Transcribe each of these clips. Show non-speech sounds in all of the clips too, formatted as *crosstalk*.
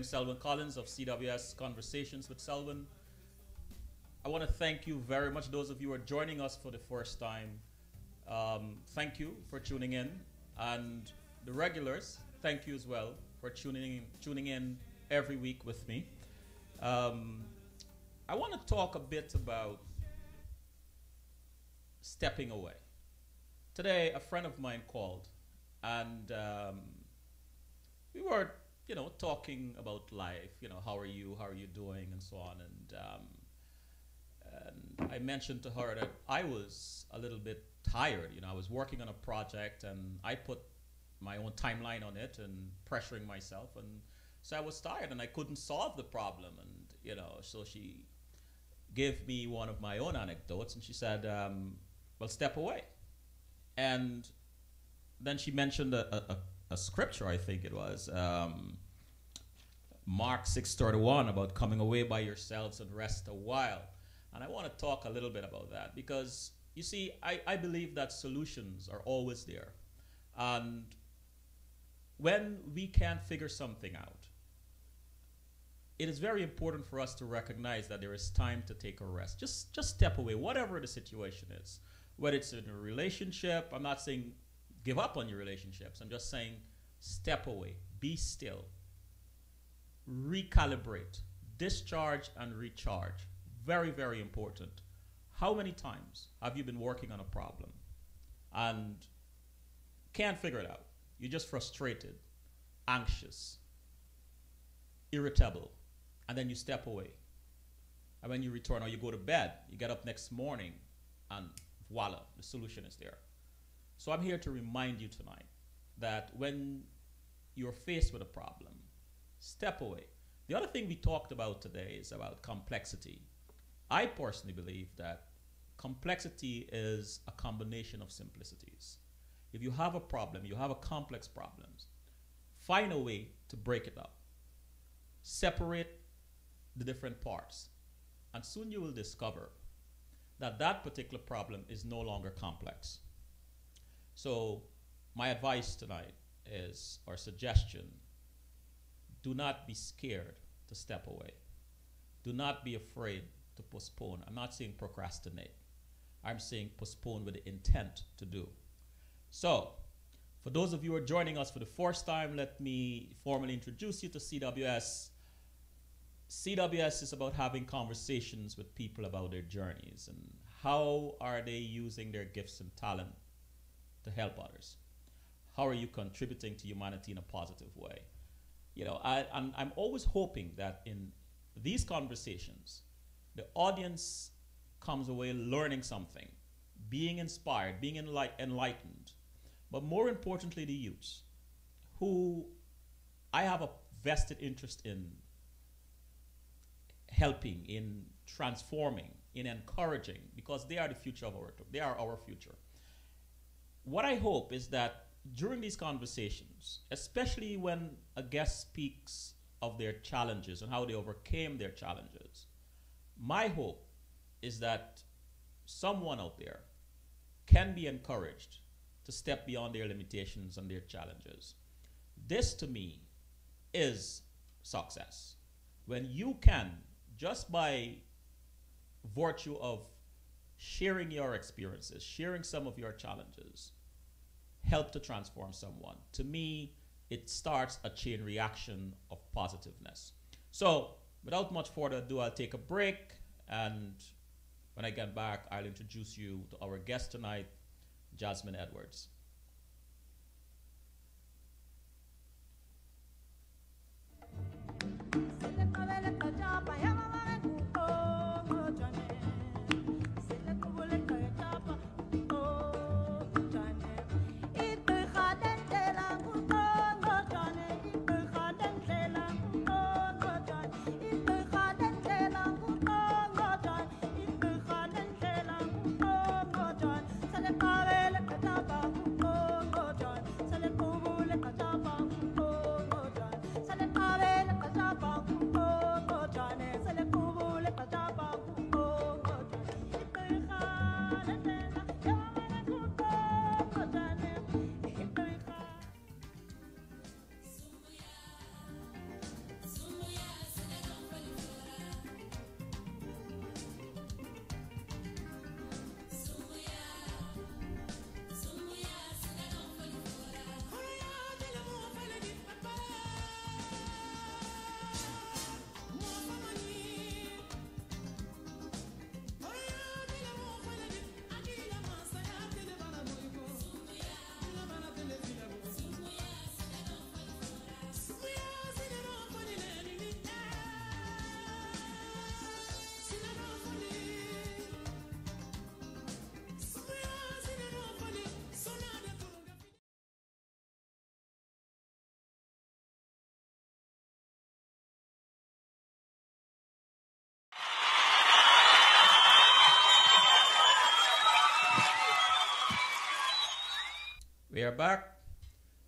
am Selwyn Collins of CWS Conversations with Selwyn. I want to thank you very much, those of you who are joining us for the first time. Um, thank you for tuning in. And the regulars, thank you as well for tuning in, tuning in every week with me. Um, I want to talk a bit about stepping away. Today, a friend of mine called, and um, we were, you know, talking about life. You know, how are you? How are you doing? And so on. And, um, and I mentioned to her that I was a little bit tired. You know, I was working on a project, and I put my own timeline on it and pressuring myself, and so I was tired, and I couldn't solve the problem. And you know, so she gave me one of my own anecdotes, and she said, um, "Well, step away." And then she mentioned a, a, a scripture, I think it was, um, Mark 6:31, about coming away by yourselves and rest a while. And I want to talk a little bit about that because you see, I, I believe that solutions are always there. And when we can't figure something out, it is very important for us to recognize that there is time to take a rest. Just just step away, whatever the situation is. Whether it's in a relationship, I'm not saying give up on your relationships. I'm just saying step away, be still, recalibrate, discharge and recharge. Very, very important. How many times have you been working on a problem and can't figure it out? You're just frustrated, anxious, irritable, and then you step away. And when you return or you go to bed, you get up next morning and voila, the solution is there. So I'm here to remind you tonight that when you're faced with a problem, step away. The other thing we talked about today is about complexity. I personally believe that complexity is a combination of simplicities. If you have a problem, you have a complex problem, find a way to break it up. Separate the different parts. And soon you will discover that that particular problem is no longer complex. So my advice tonight is, or suggestion, do not be scared to step away. Do not be afraid to postpone. I'm not saying procrastinate. I'm saying postpone with the intent to do. So, for those of you who are joining us for the first time, let me formally introduce you to CWS. CWS is about having conversations with people about their journeys and how are they using their gifts and talent to help others. How are you contributing to humanity in a positive way? You know, I, I'm, I'm always hoping that in these conversations, the audience comes away learning something, being inspired, being enlight- enlightened, but more importantly, the youth, who I have a vested interest in helping, in transforming, in encouraging, because they are the future of our, they are our future. What I hope is that during these conversations, especially when a guest speaks of their challenges and how they overcame their challenges, my hope is that someone out there can be encouraged to step beyond their limitations and their challenges. This to me is success. When you can just by virtue of sharing your experiences, sharing some of your challenges, help to transform someone. To me, it starts a chain reaction of positiveness. So, without much further ado, I'll take a break. And when I get back, I'll introduce you to our guest tonight, Jasmine Edwards. We are back.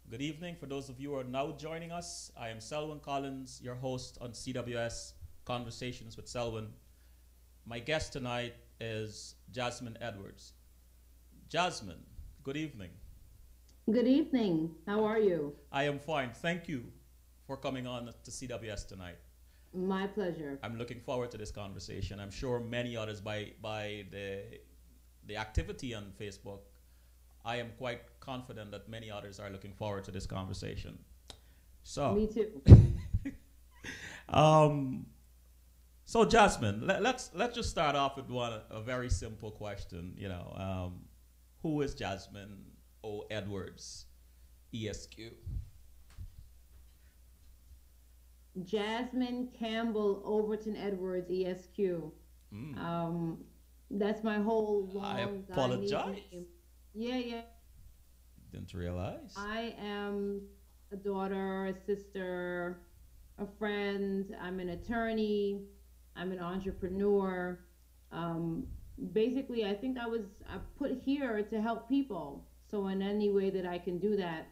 Good evening for those of you who are now joining us. I am Selwyn Collins, your host on CWS Conversations with Selwyn. My guest tonight is Jasmine Edwards. Jasmine, good evening. Good evening. How are you? I am fine. Thank you for coming on to CWS tonight. My pleasure. I'm looking forward to this conversation. I'm sure many others by by the the activity on Facebook. I am quite confident that many others are looking forward to this conversation. So Me too. *laughs* um, so Jasmine, let, let's let's just start off with one a very simple question. You know, um, who is Jasmine O. Edwards, ESQ? Jasmine Campbell Overton Edwards ESQ. Mm. Um, that's my whole long. I apologize. name. Yeah, yeah. Didn't realize. I am a daughter, a sister, a friend. I'm an attorney. I'm an entrepreneur. Um, basically, I think I was I put here to help people. So in any way that I can do that,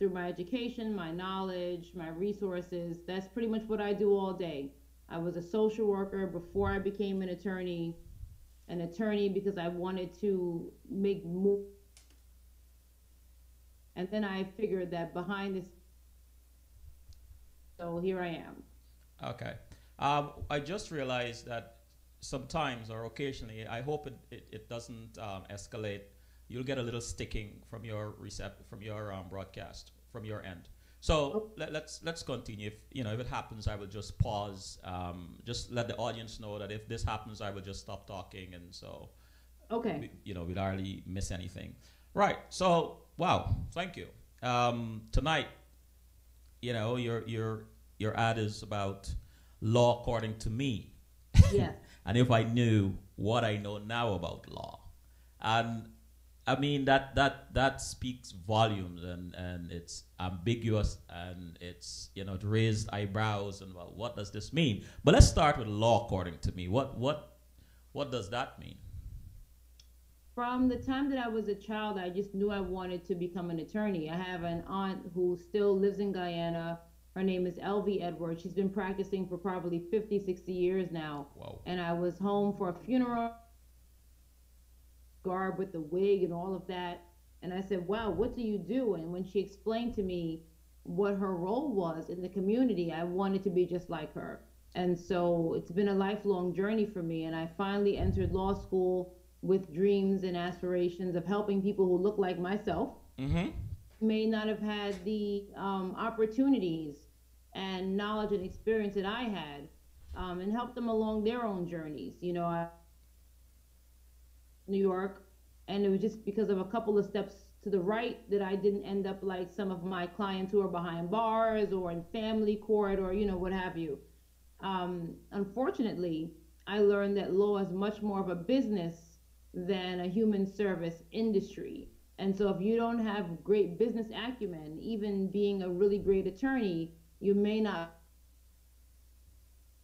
through my education, my knowledge, my resources, that's pretty much what I do all day. I was a social worker before I became an attorney. An attorney because I wanted to make more and then I figured that behind this, so here I am. Okay. Um, I just realized that sometimes or occasionally, I hope it, it, it doesn't um, escalate. You'll get a little sticking from your recept from your um, broadcast from your end. So Oh. let, let's let's continue. If you know if it happens, I will just pause. Um, just let the audience know that if this happens, I will just stop talking, and so Okay. we- you know, we'd hardly miss anything. Right. So, wow. Thank you. Um, tonight, you know, your your your ad is about law according to me, Yeah. *laughs* and if I knew what I know now about law, and I mean that that that speaks volumes, and and it's ambiguous, and it's you know it raised eyebrows, and well, what does this mean? But let's start with law according to me. What what what does that mean? From the time that I was a child, I just knew I wanted to become an attorney. I have an aunt who still lives in Guyana. Her name is Elvie Edwards. She's been practicing for probably 50, 60 years now. Wow. And I was home for a funeral, garb with the wig and all of that. And I said, Wow, what do you do? And when she explained to me what her role was in the community, I wanted to be just like her. And so it's been a lifelong journey for me. And I finally entered law school with dreams and aspirations of helping people who look like myself Mm-hmm. may not have had the um, opportunities and knowledge and experience that I had, um, and help them along their own journeys. You know, I New York, and it was just because of a couple of steps to the right that I didn't end up like some of my clients who are behind bars or in family court or you know what have you. Um, unfortunately, I learned that law is much more of a business than a human service industry. And so if you don't have great business acumen, even being a really great attorney, you may not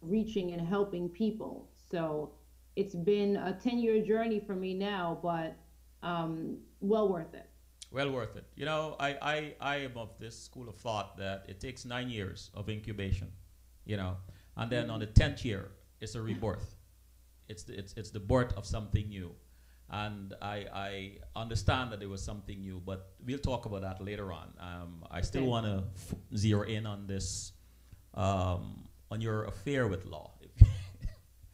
reaching and helping people. So it's been a 10 year journey for me now, but um, well worth it. Well worth it. You know, I, I, I am of this school of thought that it takes nine years of incubation, you know, and then on the tenth year, it's a rebirth. It's the, it's, it's the birth of something new. And I, I understand that there was something new, but we'll talk about that later on. Um, I still want to f- zero in on this, um, on your affair with law,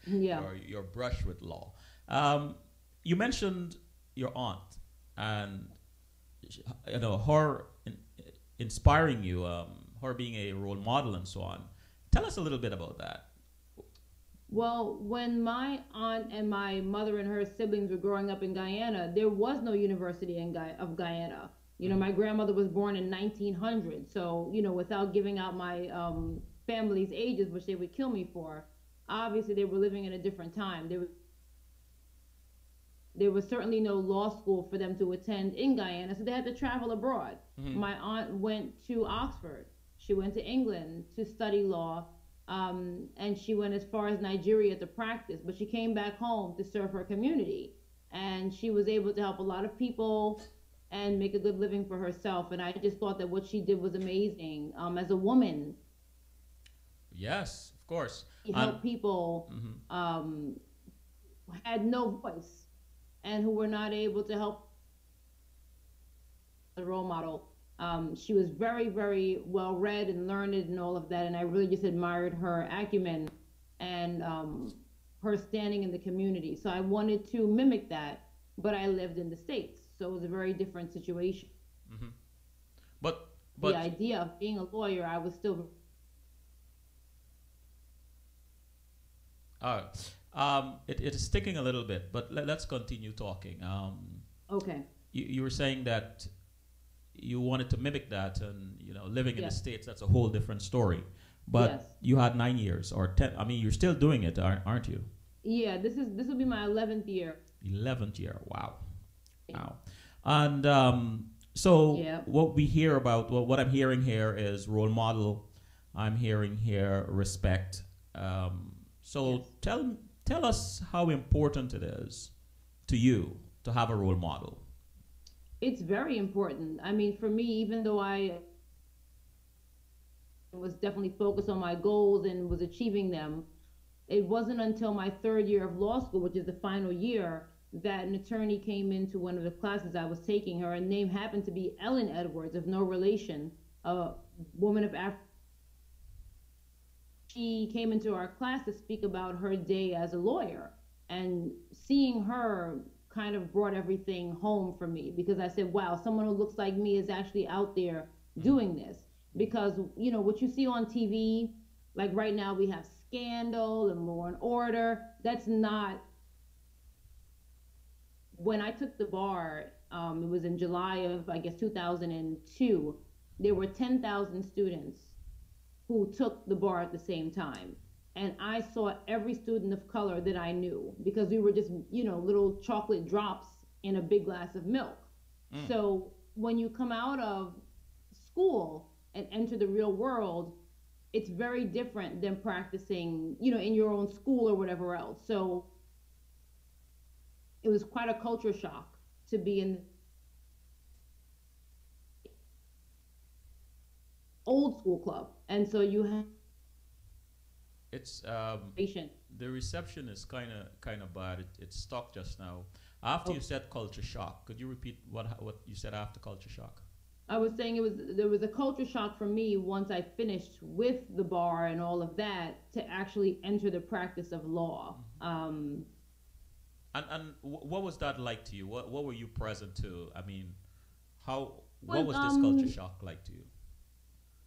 Yeah. your brush with law. Um, you mentioned your aunt and you know her in, inspiring you, um, her being a role model and so on. Tell us a little bit about that. Well, when my aunt and my mother and her siblings were growing up in Guyana, there was no University in Guy- of Guyana. You know, my grandmother was born in 1900, so you know, without giving out my um, family's ages, which they would kill me for, obviously they were living in a different time. There was there was certainly no law school for them to attend in Guyana, so they had to travel abroad. Mhm. My aunt went to Oxford. She went to England to study law, um, and she went as far as Nigeria to practice. But she came back home to serve her community, and she was able to help a lot of people and make a good living for herself. And I just thought that what she did was amazing. Um, as a woman, yes, course, she helped people mhm. um, had no voice and who were not able to help the role model. Um, she was very, very well read and learned and all of that, and I really just admired her acumen and um, her standing in the community. So I wanted to mimic that, but I lived in the states, so it was a very different situation. but but the idea of being a lawyer, I was still uh, um, it, it is sticking a little bit, but let, us continue talking. Um, okay. you, you were saying that you wanted to mimic that, and you know, living in the states, that's a whole different story. But Yes. you had nine years or ten. I mean, you're still doing it, aren't, aren't you? Yeah, this is this will be my eleventh year. Eleventh year. Wow. Wow. And um, so Yeah. what we hear about, well, what I'm hearing here is role model. I'm hearing here respect. Um, so Yes. tell tell us how important it is to you to have a role model. It's very important. I mean, for me, even though I was definitely focused on my goals and was achieving them, it wasn't until my third year of law school, which is the final year, that an attorney came into one of the classes I was taking. Her name happened to be Ellen Edwards, of no relation, a woman of African. She came into our class to speak about her day as a lawyer, and seeing her kind of brought everything home for me because I said, wow, someone who looks like me is actually out there doing this. Because, you know, what you see on TV, like right now we have Scandal and Law and Order, that's not. When I took the bar, um, it was in July of, I guess, 2002, there were 10,000 students who took the bar at the same time and I saw every student of color that I knew because we were just, you know, little chocolate drops in a big glass of milk. Mm. So when you come out of school and enter the real world, it's very different than practicing, you know, in your own school or whatever else. So it was quite a culture shock to be in old school club. And so you have It's um, patient. the reception is kind of kind of bad. It, it stopped just now. After you Oh. said culture shock, could you repeat what what you said after culture shock? I was saying it was there was a culture shock for me once I finished with the bar and all of that to actually enter the practice of law. Um, And and wh- what was that like to you? What what were you present to? I mean, how what was this um, culture shock like to you?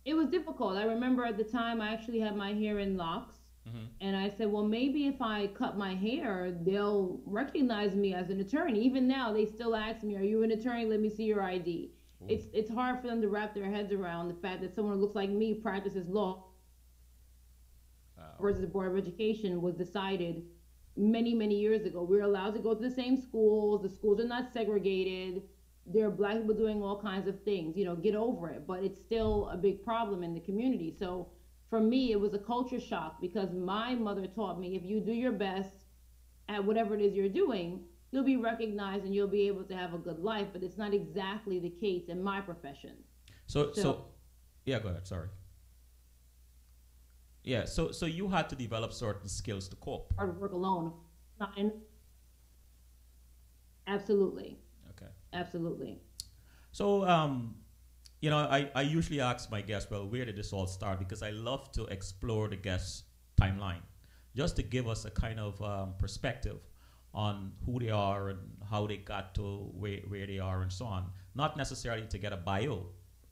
It was difficult. I remember at the time I actually had my hair in locks, Mhm. and I said, well, maybe if I cut my hair, they'll recognize me as an attorney. Even now, they still ask me, "Are you an attorney? Let me see your ID." Ooh. It's it's hard for them to wrap their heads around the fact that someone who looks like me practices law Uh, versus the Board of Education was decided many, many years ago. We're allowed to go to the same schools. The schools are not segregated. There are black people doing all kinds of things. You know, get over it. But it's still a big problem in the community. So for me, it was a culture shock because my mother taught me if you do your best at whatever it is you're doing, you'll be recognized and you'll be able to have a good life. But it's not exactly the case in my profession. so, so so- yeah, go ahead. Sorry. Yeah, so so you had to develop certain skills to cope. Hard work alone. Not in- Absolutely. Absolutely. So, um, you know, I, I usually ask my guests, well, where did this all start? Because I love to explore the guest's timeline, just to give us a kind of um, perspective on who they are and how they got to where, where they are and so on. Not necessarily to get a bio,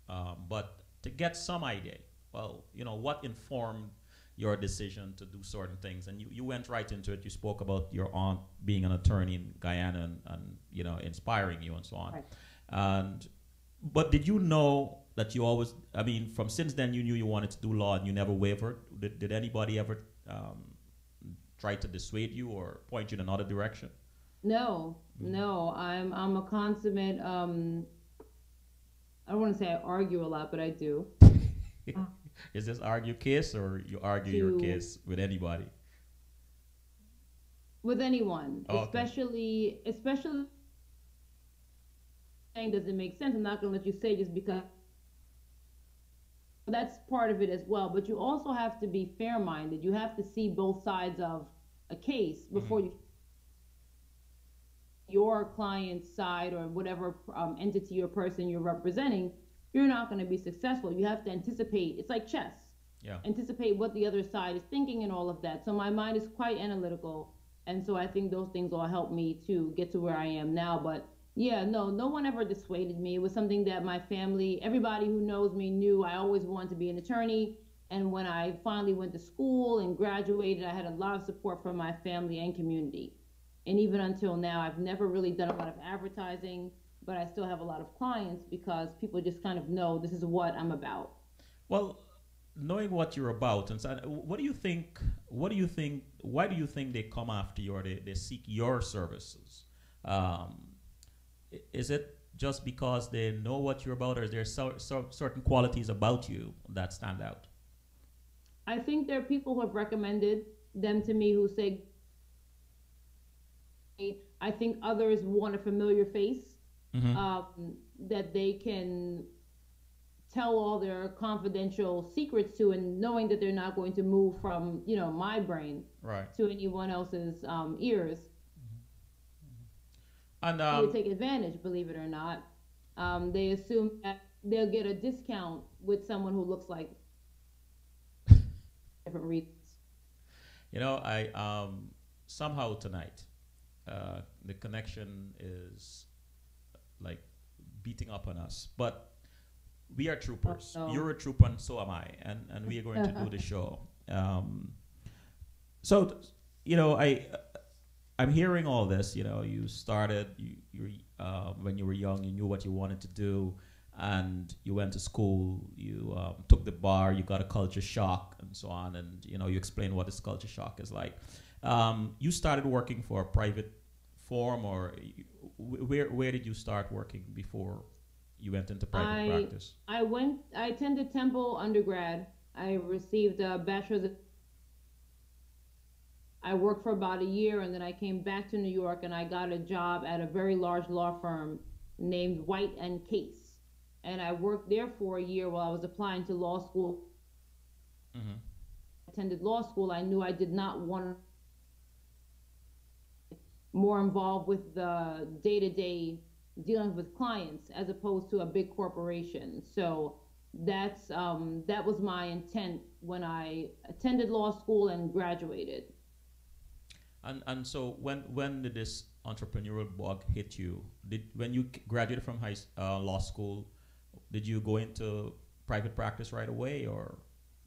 um, but to get some idea. Well, you know, what informed your decision to do certain things? And you, you went right into it. You spoke about your aunt being an attorney in Guyana and, and you know, inspiring you and so on. Right. And but did you know that you always? I mean, from since then you knew you wanted to do law and you never wavered. Did, did anybody ever um, try to dissuade you or point you in another direction? No, Mhm. no. I'm I'm a consummate. Um, I don't want to say I argue a lot, but I do. *laughs* Is this argue case or you argue your To- case with anybody? With anyone, Oh, okay. especially especially saying doesn't make sense, I'm not going to let you say just because. That's part of it as well. But you also have to be fair minded. You have to see both sides of a case before mm-hmm. you your client's side or whatever um, entity or person you're representing, you're not going to be successful. You have to anticipate. It's like chess. Yeah. Anticipate what the other side is thinking and all of that. So my mind is quite analytical, and so I think those things all help me to get to where I am now. But yeah, no, no one ever dissuaded me. It was something that my family, everybody who knows me knew I always wanted to be an attorney. And when I finally went to school and graduated, I had a lot of support from my family and community. And even until now, I've never really done a lot of advertising, but I still have a lot of clients because people just kind of know this is what I'm about. Well, knowing what you're about, and so, what do you think? What do you think? Why do you think they come after you or they, they seek your services? Um, is it just because they know what you're about, or is there so, so, certain qualities about you that stand out? I think there are people who have recommended them to me who say, I think others want a familiar face mm-hmm. um, that they can tell all their confidential secrets to, and knowing that they're not going to move from you know my brain right. to anyone else's um, ears. And um, they take advantage, believe it or not. Um, they assume that they'll get a discount with someone who looks like *laughs* different reasons. You know, I um, somehow tonight uh, the connection is like beating up on us, but we are troopers. Oh, no. You're a trooper, and so am I, and and we are going to do the *laughs* show. Um, so, you know, I I'm hearing all this. You know, you started you you uh, when you were young. You knew what you wanted to do, and you went to school. You um, took the bar. You got a culture shock, and so on. And you know, you explain what this culture shock is like. Um, you started working for a private firm, or where where did you start working before you went into private I, practice? I went. I attended Temple undergrad. I received a bachelor's I worked for about a year and then I came back to New York and I got a job at a very large law firm named White and Case. And I worked there for a year while I was applying to law school. Mm-hmm. Attended law school. I knew I did not want more involved with the day to day dealing with clients as opposed to a big corporation. So that's um, that was my intent when I attended law school and graduated. And and so when when did this entrepreneurial bug hit you? Did when you graduated from high uh, law school, did you go into private practice right away or?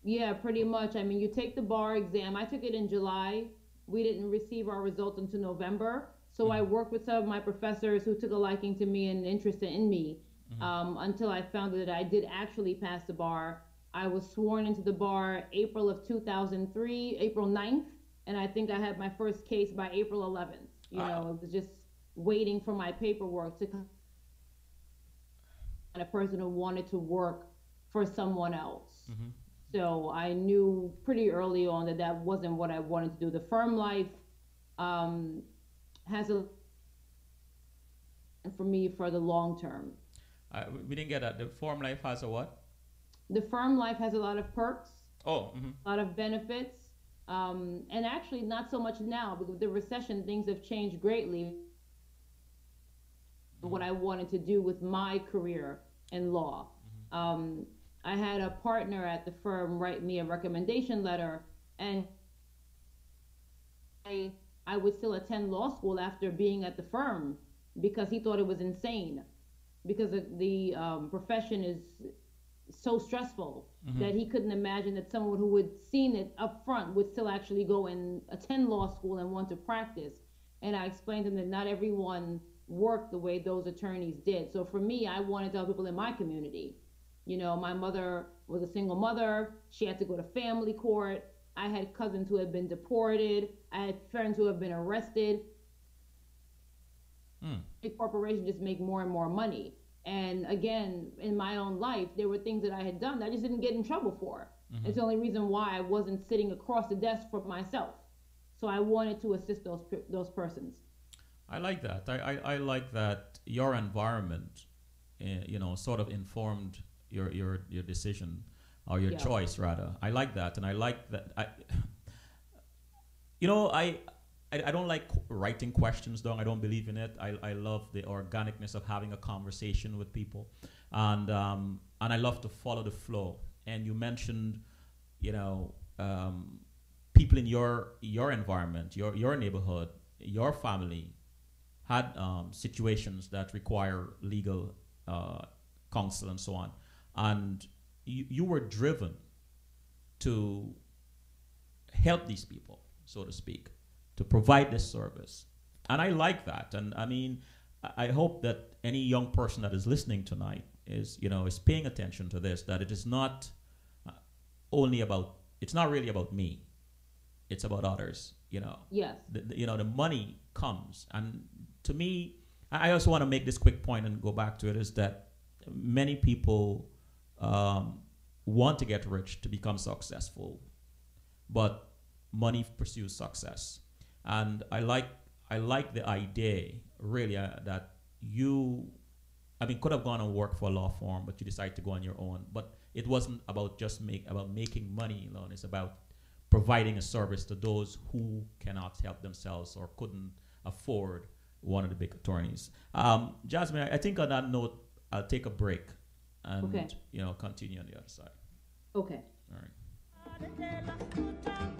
Yeah, pretty much. I mean, you take the bar exam. I took it in July. We didn't receive our results until November. So mm-hmm. I worked with some of my professors who took a liking to me and interest in me mm-hmm. um, until I found that I did actually pass the bar. I was sworn into the bar April of 2003, April 9th and I think I had my first case by April 11th. You uh, know, it was just waiting for my paperwork to come. And a person who wanted to work for someone else. Mm-hmm. So I knew pretty early on that that wasn't what I wanted to do. The firm life um, has a for me for the long term. Uh, we didn't get that. The firm life has a what? The firm life has a lot of perks. Oh. Mm-hmm. A lot of benefits um, and actually, not so much now because the recession, things have changed greatly. What I wanted to do with my career in law. Mm-hmm. Um, I had a partner at the firm write me a recommendation letter, and I, I would still attend law school after being at the firm because he thought it was insane because the um, profession is so stressful mm-hmm. that he couldn't imagine that someone who had seen it up front would still actually go and attend law school and want to practice. And I explained to him that not everyone worked the way those attorneys did. So for me, I wanted to help people in my community. You know, my mother was a single mother. She had to go to family court. I had cousins who had been deported. I had friends who have been arrested. Mm. Big corporations just make more and more money. And again, in my own life, there were things that I had done that I just didn't get in trouble for. Mm-hmm. It's the only reason why I wasn't sitting across the desk from myself. So I wanted to assist those those persons. I like that. I, I, I like that your environment uh, you know, sort of informed your your your decision or your Yeah. choice rather. I like that, and I like that. I, *laughs* you know, I. I, I don't like qu- writing questions down. I don't believe in it. I, I love the organicness of having a conversation with people, and um, and I love to follow the flow. And you mentioned, you know, um, people in your your environment, your your neighborhood, your family had um, situations that require legal uh, counsel and so on, and you, you were driven to help these people, so to speak, to provide this service, and I like that. And I mean, I hope that any young person that is listening tonight is you know is paying attention to this. That it is not uh, only about. It's not really about me. It's about others. You know Yes. the, the- you know the money comes and to me I also want to make this quick point and go back to it is that many people um, want to get rich to become successful but money pursues success. And i like i like the idea really uh, that you i mean could have gone and worked for a law firm but you decided to go on your own. But it wasn't about just make about making money alone. It's about providing a service to those who cannot help themselves or couldn't afford one of the big attorneys. Um, Jasmine, I I think on that note, I'll take a break and Okay. you know continue on the other side. Okay. All right.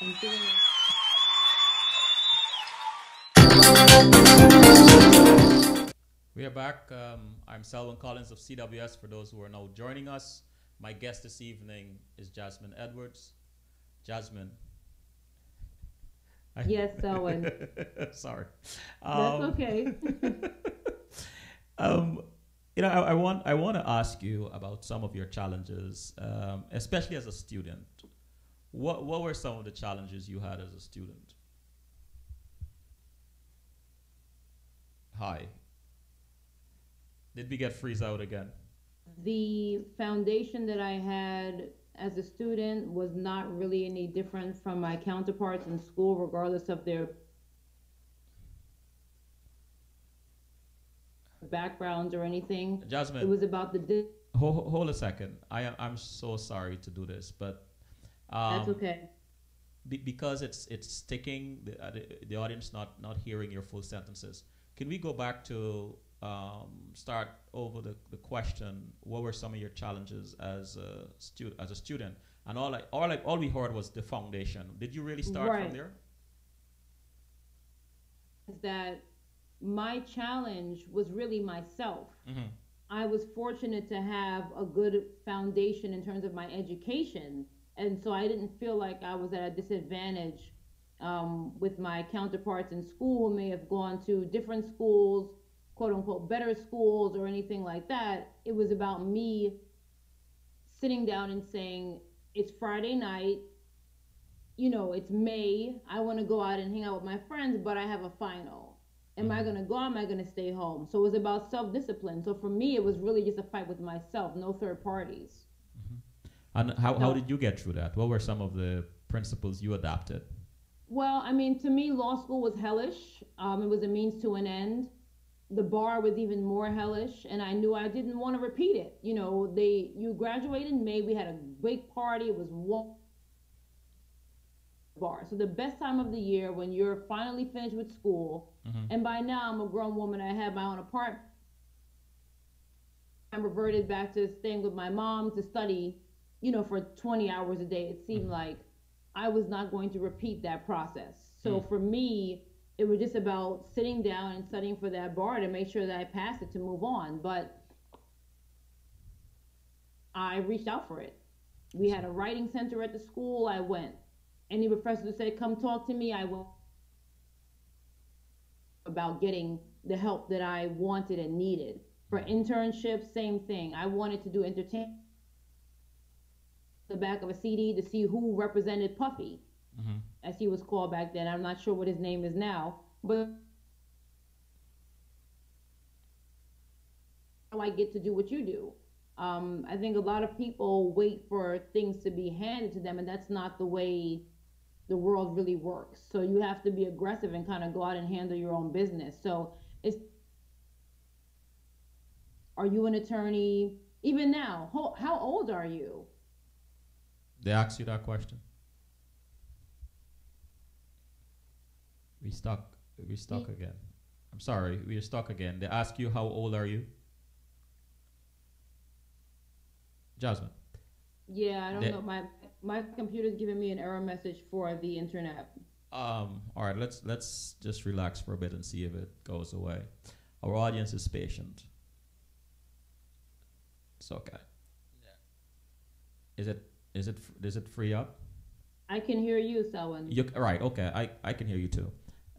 I'm doing. We are back. Um, I'm Selwyn Collins of CWS. For those who are now joining us, my guest this evening is Jasmine Edwards. Jasmine. Yes, Selwyn. *laughs* Sorry. That's Um, okay. *laughs* um, you know, I, I want I want to ask you about some of your challenges, um, especially as a student. What what were some of the challenges you had as a student? Hi. Did we get freeze out again? the foundation that I had as a student was not really any different from my counterparts in school, regardless of their backgrounds or anything. Jasmine. It was about the hold, hold a second. I am I'm so sorry to do this, but um, that's okay. be, because it's it's sticking the, uh, the the audience not not hearing your full sentences. Can we go back to um, start over the, the question? What were some of your challenges as a student? As a student, and all I all I, all we heard was the foundation. Did you really start from there? Is that my challenge was really myself. Mm-hmm. I was fortunate to have a good foundation in terms of my education, and so I didn't feel like I was at a disadvantage um, with my counterparts in school who may have gone to different schools, quote unquote, better schools or anything like that. It was about me sitting down and saying, It's Friday night, you know, it's May, I want to go out and hang out with my friends, but I have a final. Am I mm-hmm. going to go? Am I going to stay home? So it was about self discipline. So for me, it was really just a fight with myself, no third parties. And how, how did you get through that? What were some of the principles you adopted? Well, I mean, to me, law school was hellish. Um, it was a means to an end. The bar was even more hellish, and I knew I didn't want to repeat it. You know, they you graduated in May. We had a big party. It was one bar. So the best time of the year when you're finally finished with school, mm-hmm. and by now I'm a grown woman. I have my own apartment. I'm reverted back to staying with my mom to study, you know, for 20 hours a day. It seemed mm-hmm. like I was not going to repeat that process. So mm. for me, it was just about sitting down and studying for that bar to make sure that I passed it to move on. But I reached out for it. We had a writing center at the school. I went. Any professor who said, come talk to me, I went about getting the help that I wanted and needed. For internships, same thing. I wanted to do entertainment the back of a CD to see who represented Puffy, mm-hmm. as he was called back then. I'm not sure what his name is now, but how I get to do what you do. Um, I think a lot of people wait for things to be handed to them, and that's not the way the world really works. So you have to be aggressive and kind of go out and handle your own business. So it's are you an attorney? Even now, how, how old are you? They asked you that question. We stuck. We stuck again. I'm sorry. We're stuck again. They ask you how old are you? Jasmine. Yeah, I don't they, know. My my computer's giving me an error message for the internet. Um. All right. Let's let's just relax for a bit and see if it goes away. Our audience is patient. It's okay. Yeah. Is it is it is it free up? I can hear you, Selwyn. You right? Okay, I I can hear you too.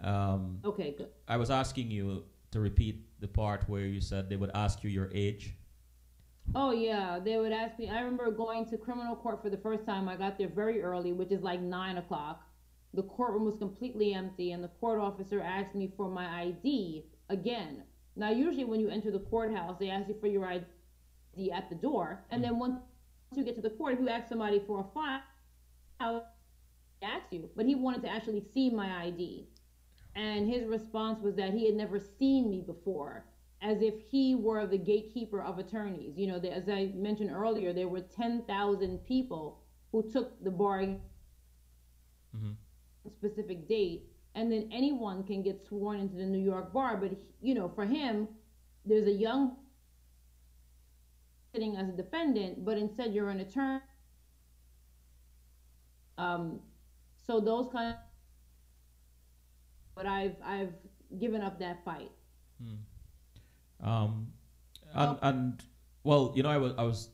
Um, okay, good. I was asking you to repeat the part where you said they would ask you your age. Oh yeah, they would ask me. I remember going to criminal court for the first time. I got there very early, which is like nine o'clock. The courtroom was completely empty, and the court officer asked me for my ID again. Now, usually when you enter the courthouse, they ask you for your ID at the door, and then once you get to the court, if you ask somebody for a file, he ask you, but he wanted to actually see my ID. And his response was that he had never seen me before, as if he were the gatekeeper of attorneys. You know, as I mentioned earlier, there were 10,000 people who took the bar mm-hmm. specific date, and then anyone can get sworn into the New York bar. But, you know, for him, there's a young sitting as a defendant, but instead you're an attorney. Um, so those kind of, but I've I've given up that fight. Hmm. Um, and, and well, you know, I was I was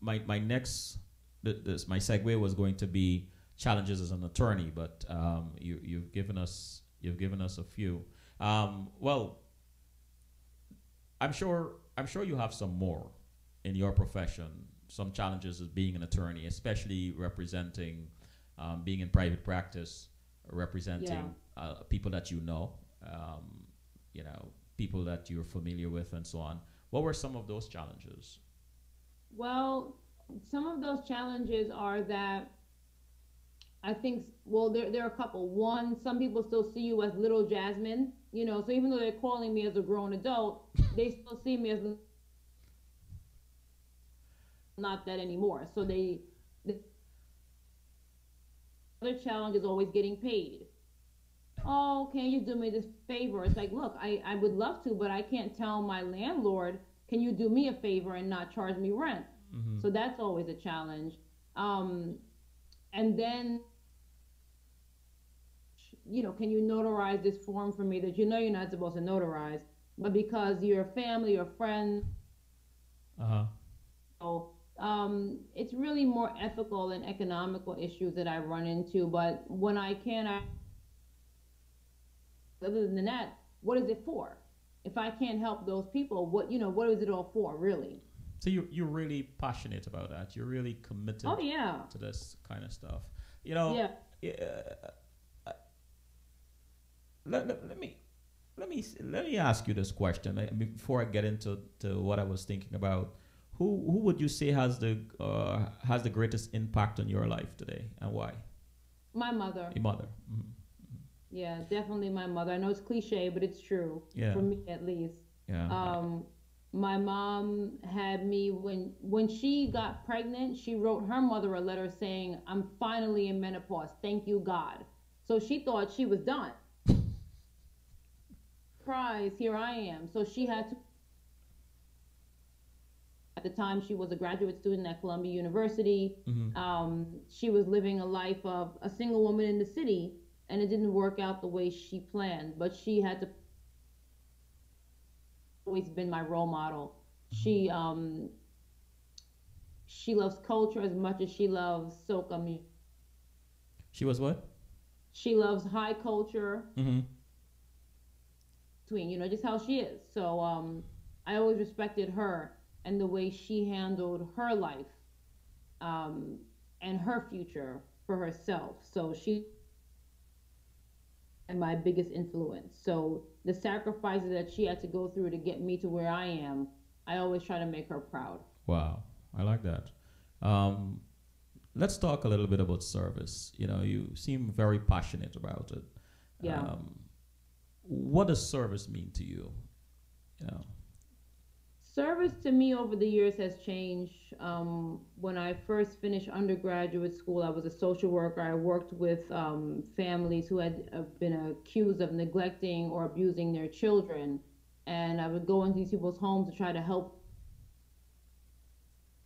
my my next this my segue was going to be challenges as an attorney, but um, you you've given us you've given us a few. Um, well, I'm sure I'm sure you have some more in your profession, some challenges as being an attorney, especially representing, um, being in private practice, representing yeah. uh, people that you know, um, you know, people that you're familiar with, and so on. What were some of those challenges? Well, some of those challenges are that I think, well, there, there are a couple. One, some people still see you as little Jasmine, you know, so even though they're calling me as a grown adult, they still see me as not that anymore. So they, the other challenge is always getting paid. Oh, can you do me this favor? It's like, look, I, I would love to, but I can't tell my landlord, can you do me a favor and not charge me rent? Mm-hmm. So that's always a challenge. Um, and then, you know, can you notarize this form for me that you know you're not supposed to notarize, but because your family or friends Uh-huh. So um, it's really more ethical and economical issues that I run into. But when I can, I other than that, what is it for? If I can't help those people, what you know, what is it all for, really? So you you're really passionate about that. You're really committed. Oh yeah. To this kind of stuff, you know. Yeah. Uh, let, let, let me let me let me ask you this question before I get into to what I was thinking about. Who who would you say has the uh, has the greatest impact on your life today, and why? My mother. Your mother. Mm-hmm. Yeah, definitely my mother. I know it's cliche, but it's true. Yeah. For me, at least. Yeah. Um, my mom had me when when she got pregnant. She wrote her mother a letter saying, "I'm finally in menopause. Thank you, God." So she thought she was done. *laughs* Surprise! Here I am. So she had to. At the time, she was a graduate student at Columbia University. Mm-hmm. Um, she was living a life of a single woman in the city and it didn't work out the way she planned. But she had to always been my role model. She um she loves culture as much as she loves soca music. She was what? She loves high culture. Mm-hmm. Between you know just how she is. So um, I always respected her and the way she handled her life um, and her future for herself. So she and my biggest influence. So the sacrifices that she had to go through to get me to where I am, I always try to make her proud. Wow, I like that. Um, let's talk a little bit about service. You know, you seem very passionate about it. Yeah. Um, what does service mean to you? You know. Service to me over the years has changed. Um, when I first finished undergraduate school, I was a social worker. I worked with um, families who had uh, been accused of neglecting or abusing their children. And I would go into these people's homes to try to help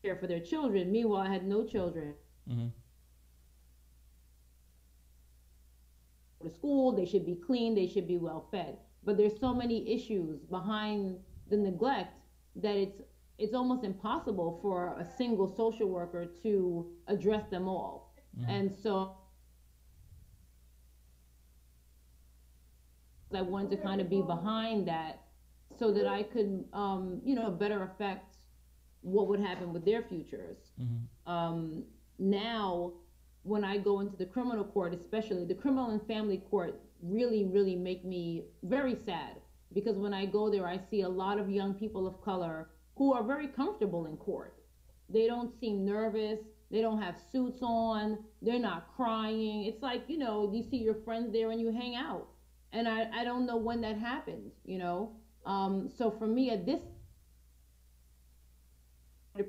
care for their children. Meanwhile, I had no children. Mm-hmm. To school, they should be clean, they should be well fed. But there's so many issues behind the neglect that it's it's almost impossible for a single social worker to address them all. Mm-hmm. And so I wanted to kind of be behind that so that I could, um, you know, better affect what would happen with their futures. Mm-hmm. Um, now, when I go into the criminal court, especially the criminal and family court, really, really make me very sad because when I go there, I see a lot of young people of color who are very comfortable in court. They don't seem nervous. They don't have suits on. They're not crying. It's like, you know, you see your friends there and you hang out. And I, I don't know when that happens, you know. Um, so for me, at this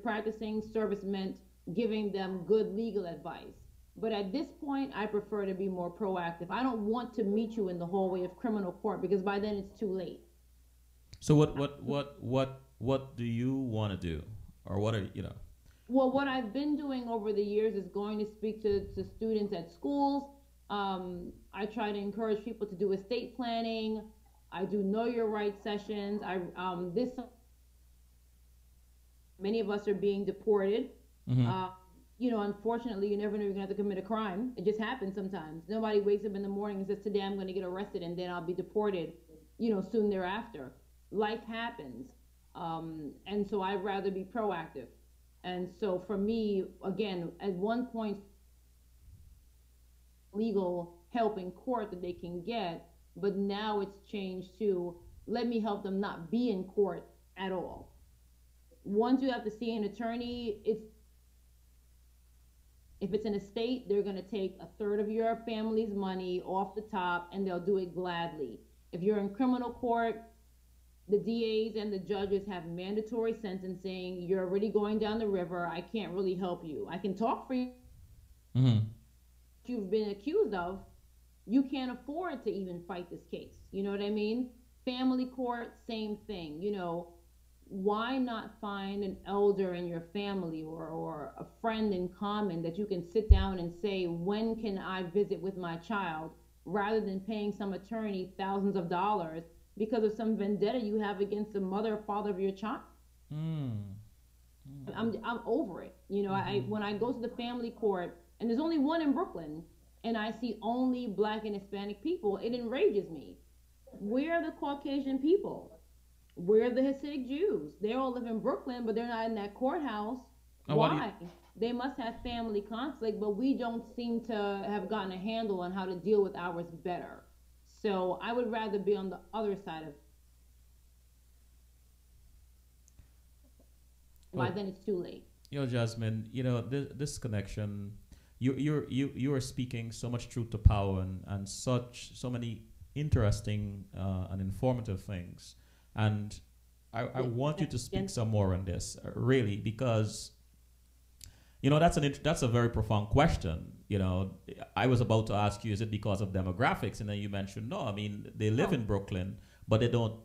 practicing service meant giving them good legal advice. But at this point, I prefer to be more proactive. I don't want to meet you in the hallway of criminal court because by then it's too late. So what what what what what do you want to do, or what are you know? Well, what I've been doing over the years is going to speak to, to students at schools. Um, I try to encourage people to do estate planning. I do know your rights sessions. I um, this many of us are being deported. Mm-hmm. Uh, you know, unfortunately, you never know you're gonna have to commit a crime. It just happens sometimes. Nobody wakes up in the morning and says, "Today I'm gonna get arrested and then I'll be deported." You know, soon thereafter. Life happens, um, and so I'd rather be proactive. And so for me, again, at one point, legal help in court that they can get, but now it's changed to let me help them not be in court at all. Once you have to see an attorney, it's if it's an estate, they're going to take a third of your family's money off the top and they'll do it gladly. If you're in criminal court, the DAs and the judges have mandatory sentencing. You're already going down the river. I can't really help you. I can talk for you. Mm-hmm. You've been accused of. You can't afford to even fight this case. You know what I mean? Family court, same thing. You know, why not find an elder in your family or, or a friend in common that you can sit down and say, when can I visit with my child, rather than paying some attorney thousands of dollars because of some vendetta you have against the mother or father of your child? Mm. I'm I'm over it. You know, I when I go to the family court and there's only one in Brooklyn and I see only black and Hispanic people, it enrages me. Where are the Caucasian people? Where the Hasidic Jews? They all live in Brooklyn, but they're not in that courthouse. Do you- Why? They must have family conflict, but we don't seem to have gotten a handle on how to deal with ours better. So I would rather be on the other side of. By Oh. then it's too late. you know, Jasmine, you know, this, this connection, you you're you you are speaking so much truth to power and, and such so many interesting uh, and informative things, and I, I want you to speak some more on this, uh, really, because you know that's an that's a very profound question. You know, I was about to ask you, is it because of demographics, and then you mentioned no. I mean, they live in Brooklyn, but they don't,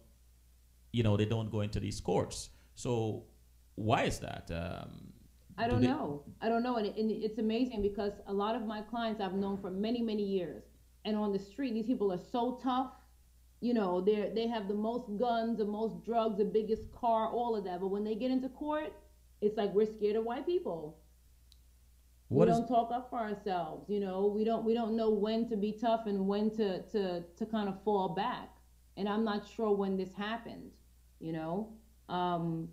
you know, they don't go into these courts. So why is that? Um, I do don't they- know. I don't know, and, it, and it's amazing because a lot of my clients I've known for many, many years, and on the street, these people are so tough. You know, they they have the most guns, the most drugs, the biggest car, all of that. But when they get into court, it's like we're scared of white people. What we is don't talk up for ourselves. You know, we don't we don't know when to be tough and when to to to kind of fall back. And I'm not sure when this happened. You know. Um,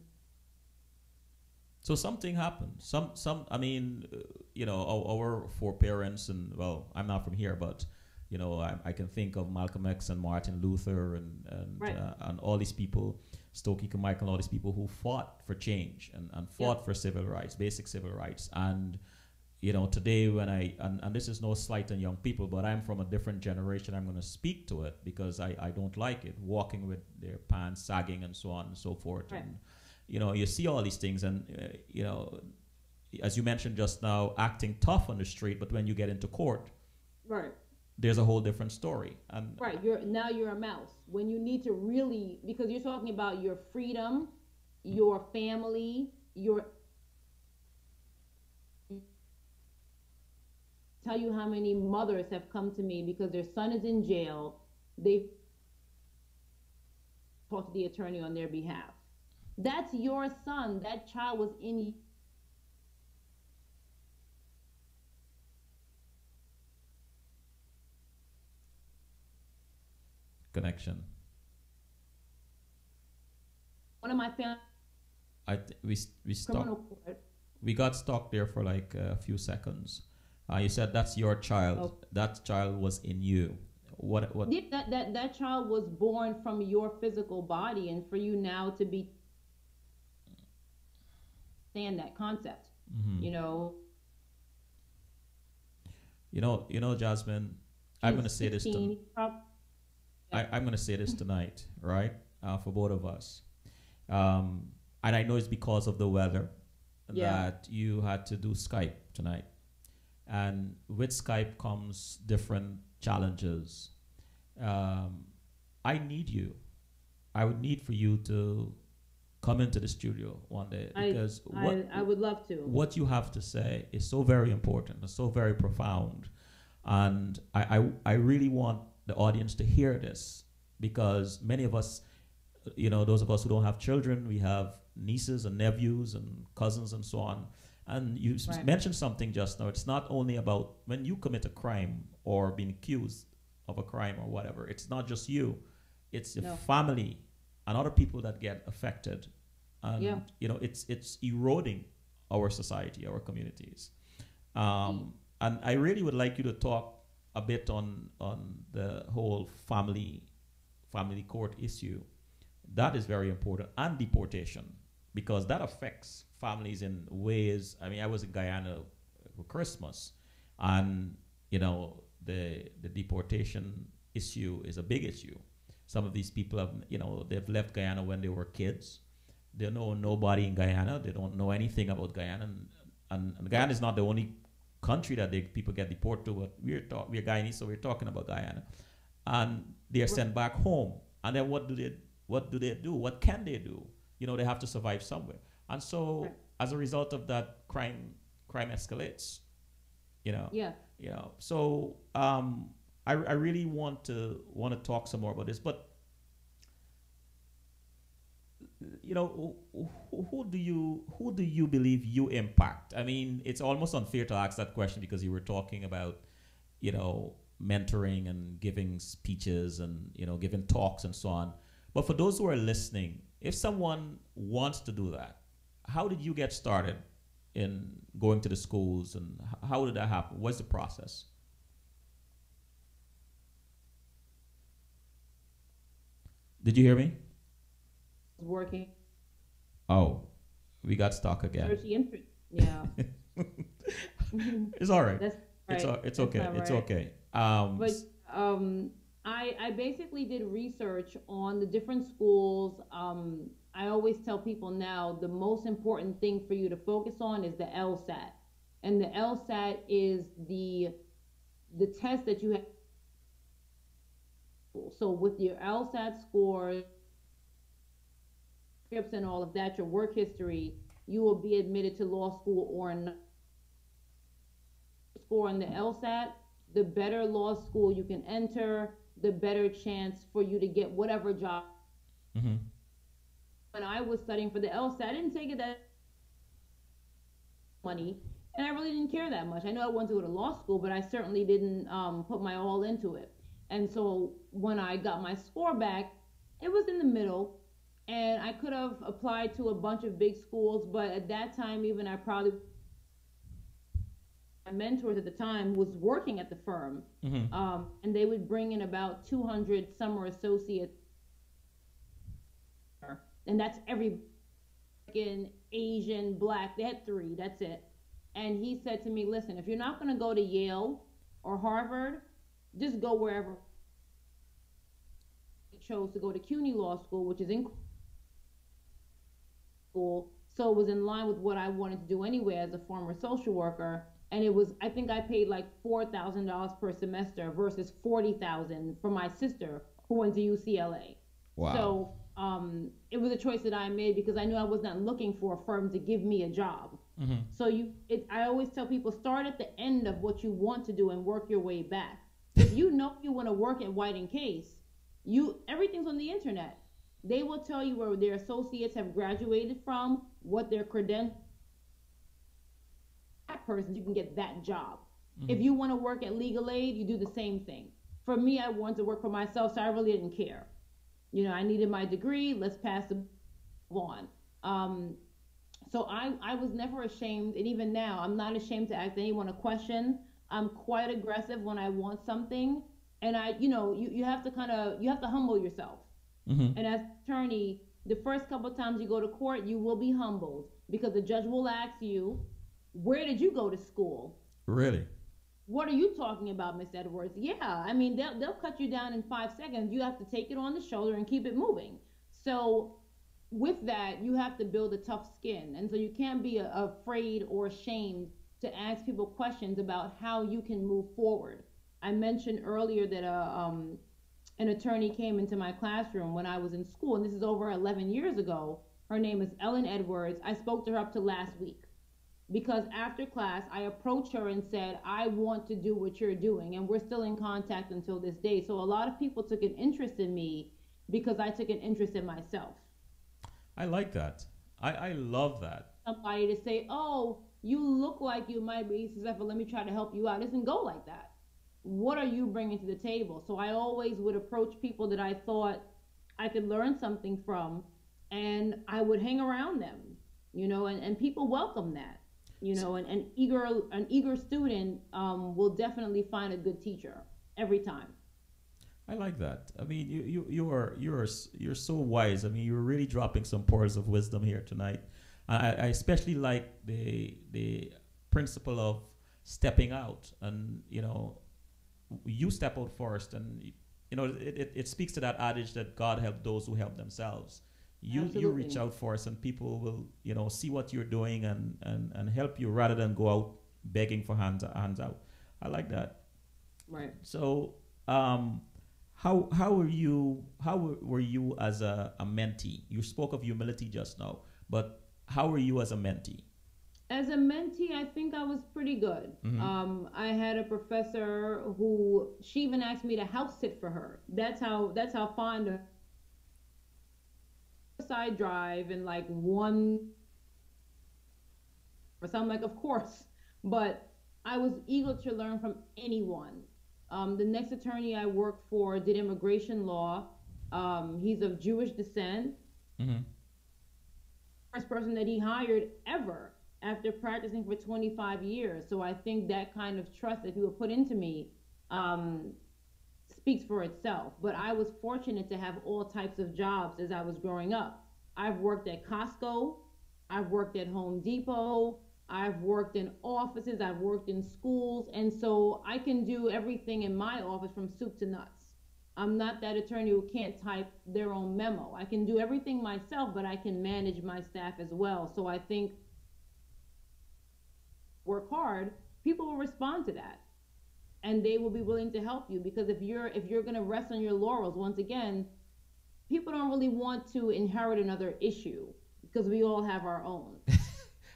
So something happened. Some, some. I mean, uh, you know, our, our foreparents, and well, I'm not from here, but you know, I, I can think of Malcolm X and Martin Luther and and Right. uh, and all these people, Stokely Carmichael, and all these people who fought for change and, and fought for civil rights, basic civil rights. And you know, today when I and, and this is no slight on young people, but I'm from a different generation. I'm going to speak to it because I, I don't like it. Walking with their pants sagging and so on and so forth. Right. And you know, you see all these things, and uh, you know, as you mentioned just now, acting tough on the street, but when you get into court, right. There's a whole different story. And Right. You're now you're a mouse. When you need to really because you're talking about your freedom, hmm. your family, your tell you how many mothers have come to me because their son is in jail. They talk to the attorney on their behalf. That's your son. That child was in connection. one of my family I th- we we court. we got stuck there for like a few seconds. Uh, you said that's your child. Oh. That child was in you. What what? Yeah, that, that that child was born from your physical body and for you now to be understand that concept mhm. you know You know you know Jasmine. I'm gonna say this to 16, he's prob- I, I'm going to say this tonight, right? Uh, for both of us. Um, and I know it's because of the weather Yeah. that you had to do Skype tonight. And with Skype comes different challenges. Um, I need you. I would need for you to come into the studio one day I- because what I, I would love to what you have to say is so very important and so very profound. And I, I, I really want the audience to hear this because many of us, you know, those of us who don't have children, we have nieces and nephews and cousins and so on. And you s- Right. mentioned something just now. It's not only about when you commit a crime or being accused of a crime or whatever, it's not just you, it's the No. family and other people that get affected. And, Yeah. you know, it's, it's eroding our society, our communities. Um, and I really would like you to talk a bit on on the whole family family court issue. That is very important, and deportation because that affects families in ways. I mean, I was in Guyana for Christmas, and you know the the deportation issue is a big issue. Some of these people have, you know, they've left Guyana when they were kids. They know nobody in Guyana. They don't know anything about Guyana, and, and, and Guyana is not the only country that they, people get deported to. But we're talk, we're Guyanese, so we're talking about Guyana, and they're sent back home. And then what do they what do they do? What can they do? You know, they have to survive somewhere. And so, Right. as a result of that, crime crime escalates. You know, yeah you know so um I, I really want to want to talk some more about this but you know, who, who do you who do you believe you impact? I mean, it's almost unfair to ask that question because you were talking about, you know, mentoring and giving speeches and you know giving talks and so on. But for those who are listening, if someone wants to do that, how did you get started in going to the schools and how did that happen? What's the process? Did you hear me? Working. Oh, we got stuck again. Yeah. *laughs* it's all right. That's right. It's, it's okay. Right. It's okay. Um, but um, I, I basically did research on the different schools. Um, I always tell people now the most important thing for you to focus on is the LSAT. And the LSAT is the the test that you have. So with your LSAT score, scripts and all of that, your work history, you will be admitted to law school or not. Score on the LSAT, the better law school you can enter, the better chance for you to get whatever job. Mm-hmm. When I was studying for the LSAT, I didn't take it that money, and I really didn't care that much. I know I wanted to go to law school, but I certainly didn't um, put my all into it. And so when I got my score back, it was in the middle, and I could have applied to a bunch of big schools, but at that time, even I probably my mentors at the time was working at the firm, mm-hmm. um, and they would bring in about 200 summer associates, and that's every in Asian, black. They had three. That's it. And he said to me, "Listen, if you're not going to go to Yale or Harvard, just go wherever." He chose to go to CUNY Law School, which is in school, so it was in line with what I wanted to do anyway as a former social worker and it was I think I paid like four thousand dollars per semester versus forty thousand for my sister who went to UCLA. Wow. So um, it was a choice that I made because I knew I was not looking for a firm to give me a job. Mm-hmm. So you, it, I always tell people start at the end of what you want to do and work your way back. *laughs* if you know you want to work at White and Case, you everything's on the internet. They will tell you where their associates have graduated from, what their credentials that person, you can get that job. Mm-hmm. If you want to work at legal aid, you do the same thing. For me, I wanted to work for myself, so I really didn't care. You know, I needed my degree. Let's pass the on. Um, so I, I was never ashamed, and even now, I'm not ashamed to ask anyone a question. I'm quite aggressive when I want something, and I, you know, you, you have to kind of you have to humble yourself. Mm-hmm. And as attorney, the first couple times you go to court, you will be humbled because the judge will ask you, where did you go to school? Really? What are you talking about, Miss Edwards? Yeah, I mean they'll they'll cut you down in five seconds. You have to take it on the shoulder and keep it moving. So with that, you have to build a tough skin, and so you can't be a, afraid or ashamed to ask people questions about how you can move forward. I mentioned earlier that uh, um, an attorney came into my classroom when I was in school, and this is over 11 years ago. Her name is Ellen Edwards. I spoke to her up to last week because after class I approached her and said, I want to do what you're doing. And we're still in contact until this day. So a lot of people took an interest in me because I took an interest in myself. I like that. I, I love that. Somebody to say, oh, you look like you might be successful. Let me try to help you out. It doesn't go like that. What are you bringing to the table? So I always would approach people that I thought I could learn something from, and I would hang around them, you know, and, and people welcome that you know, an, an eager an eager student um, will definitely find a good teacher every time. I like that. I mean, you you you are you're you're so wise. I mean, you're really dropping some pearls of wisdom here tonight. I, I especially like the the principle of stepping out, and you know, you step out first, and you know, it, it, it speaks to that adage that God help those who help themselves. You Absolutely. you reach out for us and people will you know see what you're doing and and and help you rather than go out begging for hands hands out. I like that. Right. So um how how were you how were you as a, a mentee? You spoke of humility just now but how were you as a mentee as a mentee, I think I was pretty good. Mm-hmm. Um, I had a professor who she even asked me to house sit for her. That's how that's how fond of side drive and like one so I'm like, of course. But I was eager to learn from anyone. Um, the next attorney I worked for did immigration law. Um, he's of Jewish descent. Mm-hmm. First person that he hired ever after practicing for 25 years. So I think that kind of trust that would put into me um, speaks for itself. But I was fortunate to have all types of jobs as I was growing up. I've worked at Costco, I've worked at Home Depot, I've worked in offices, I've worked in schools, and so I can do everything in my office from soup to nuts. I'm not that attorney who can't type their own memo. I can do everything myself, but I can manage my staff as well. So I think work hard, people will respond to that. And they will be willing to help you because if you're if you're gonna rest on your laurels, once again, people don't really want to inherit another issue because we all have our own. *laughs*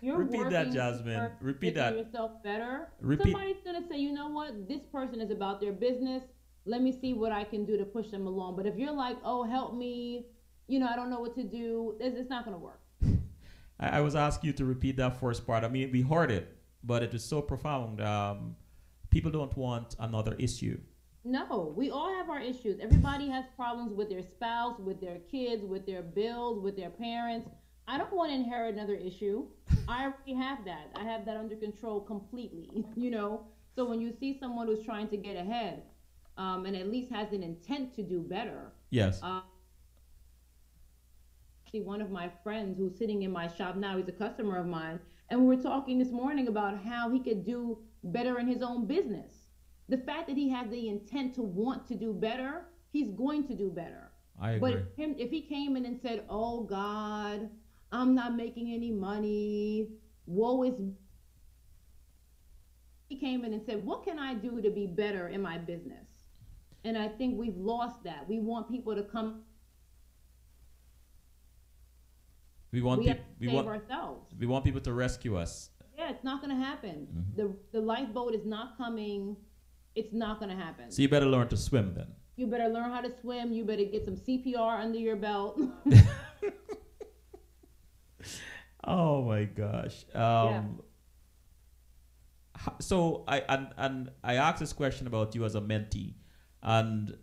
You're Repeat that, Jasmine. Repeat that. yourself better. Repeat. Somebody's gonna say, you know what, this person is about their business. Let me see what I can do to push them along. But if you're like, oh, help me, you know, I don't know what to do, it's, it's not gonna work. *laughs* I, I, was asking you to repeat that first part. I mean, we heard it, but it was so profound. Um, people don't want another issue. No, we all have our issues. Everybody has problems with their spouse, with their kids, with their bills, with their parents I don't want to inherit another issue. *laughs* I already have that. I have that under control completely, *laughs* you know? So when you see someone who's trying to get ahead um, and at least has an intent to do better. Yes. Uh, actually, one of my friends who's sitting in my shop now, he's a customer of mine, and we were talking this morning about how he could do better in his own business. The fact that he has the intent to want to do better, he's going to do better. I agree. But if, him, if he came in and said, "Oh God, I'm not making any money. Woe is he came in and said, What can I do to be better in my business? And I think we've lost that. We want people to come. We want we, we want ourselves. We want people to rescue us. Yeah, it's not going to happen. Mm-hmm. The the lifeboat is not coming. It's not going to happen. So you better learn to swim then. You better learn how to swim. You better get some CPR under your belt. *laughs* Oh my gosh. Um, yeah. So I and and I asked this question about you as a mentee, and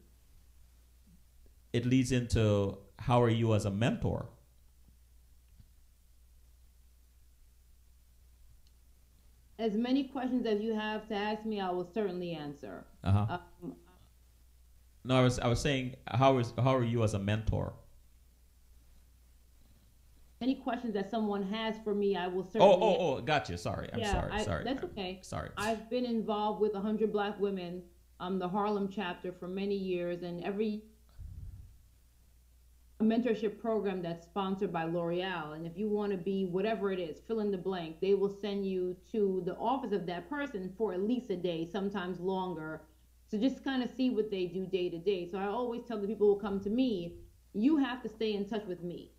it leads into how are you as a mentor? As many questions as you have to ask me, I will certainly answer. Uh-huh. Um, no, I was I was saying how is how are you as a mentor? any questions that someone has for me, I will oh, certainly. Oh, oh, oh, gotcha. Sorry, I'm yeah, sorry, I, sorry. That's okay. Sorry. I've been involved with 100 Black Women, um, the Harlem chapter for many years, and every a mentorship program that's sponsored by L'Oreal. And if you want to be whatever it is, fill in the blank, they will send you to the office of that person for at least a day, sometimes longer. So just kind of see what they do day to day. So I always tell the people who come to me, you have to stay in touch with me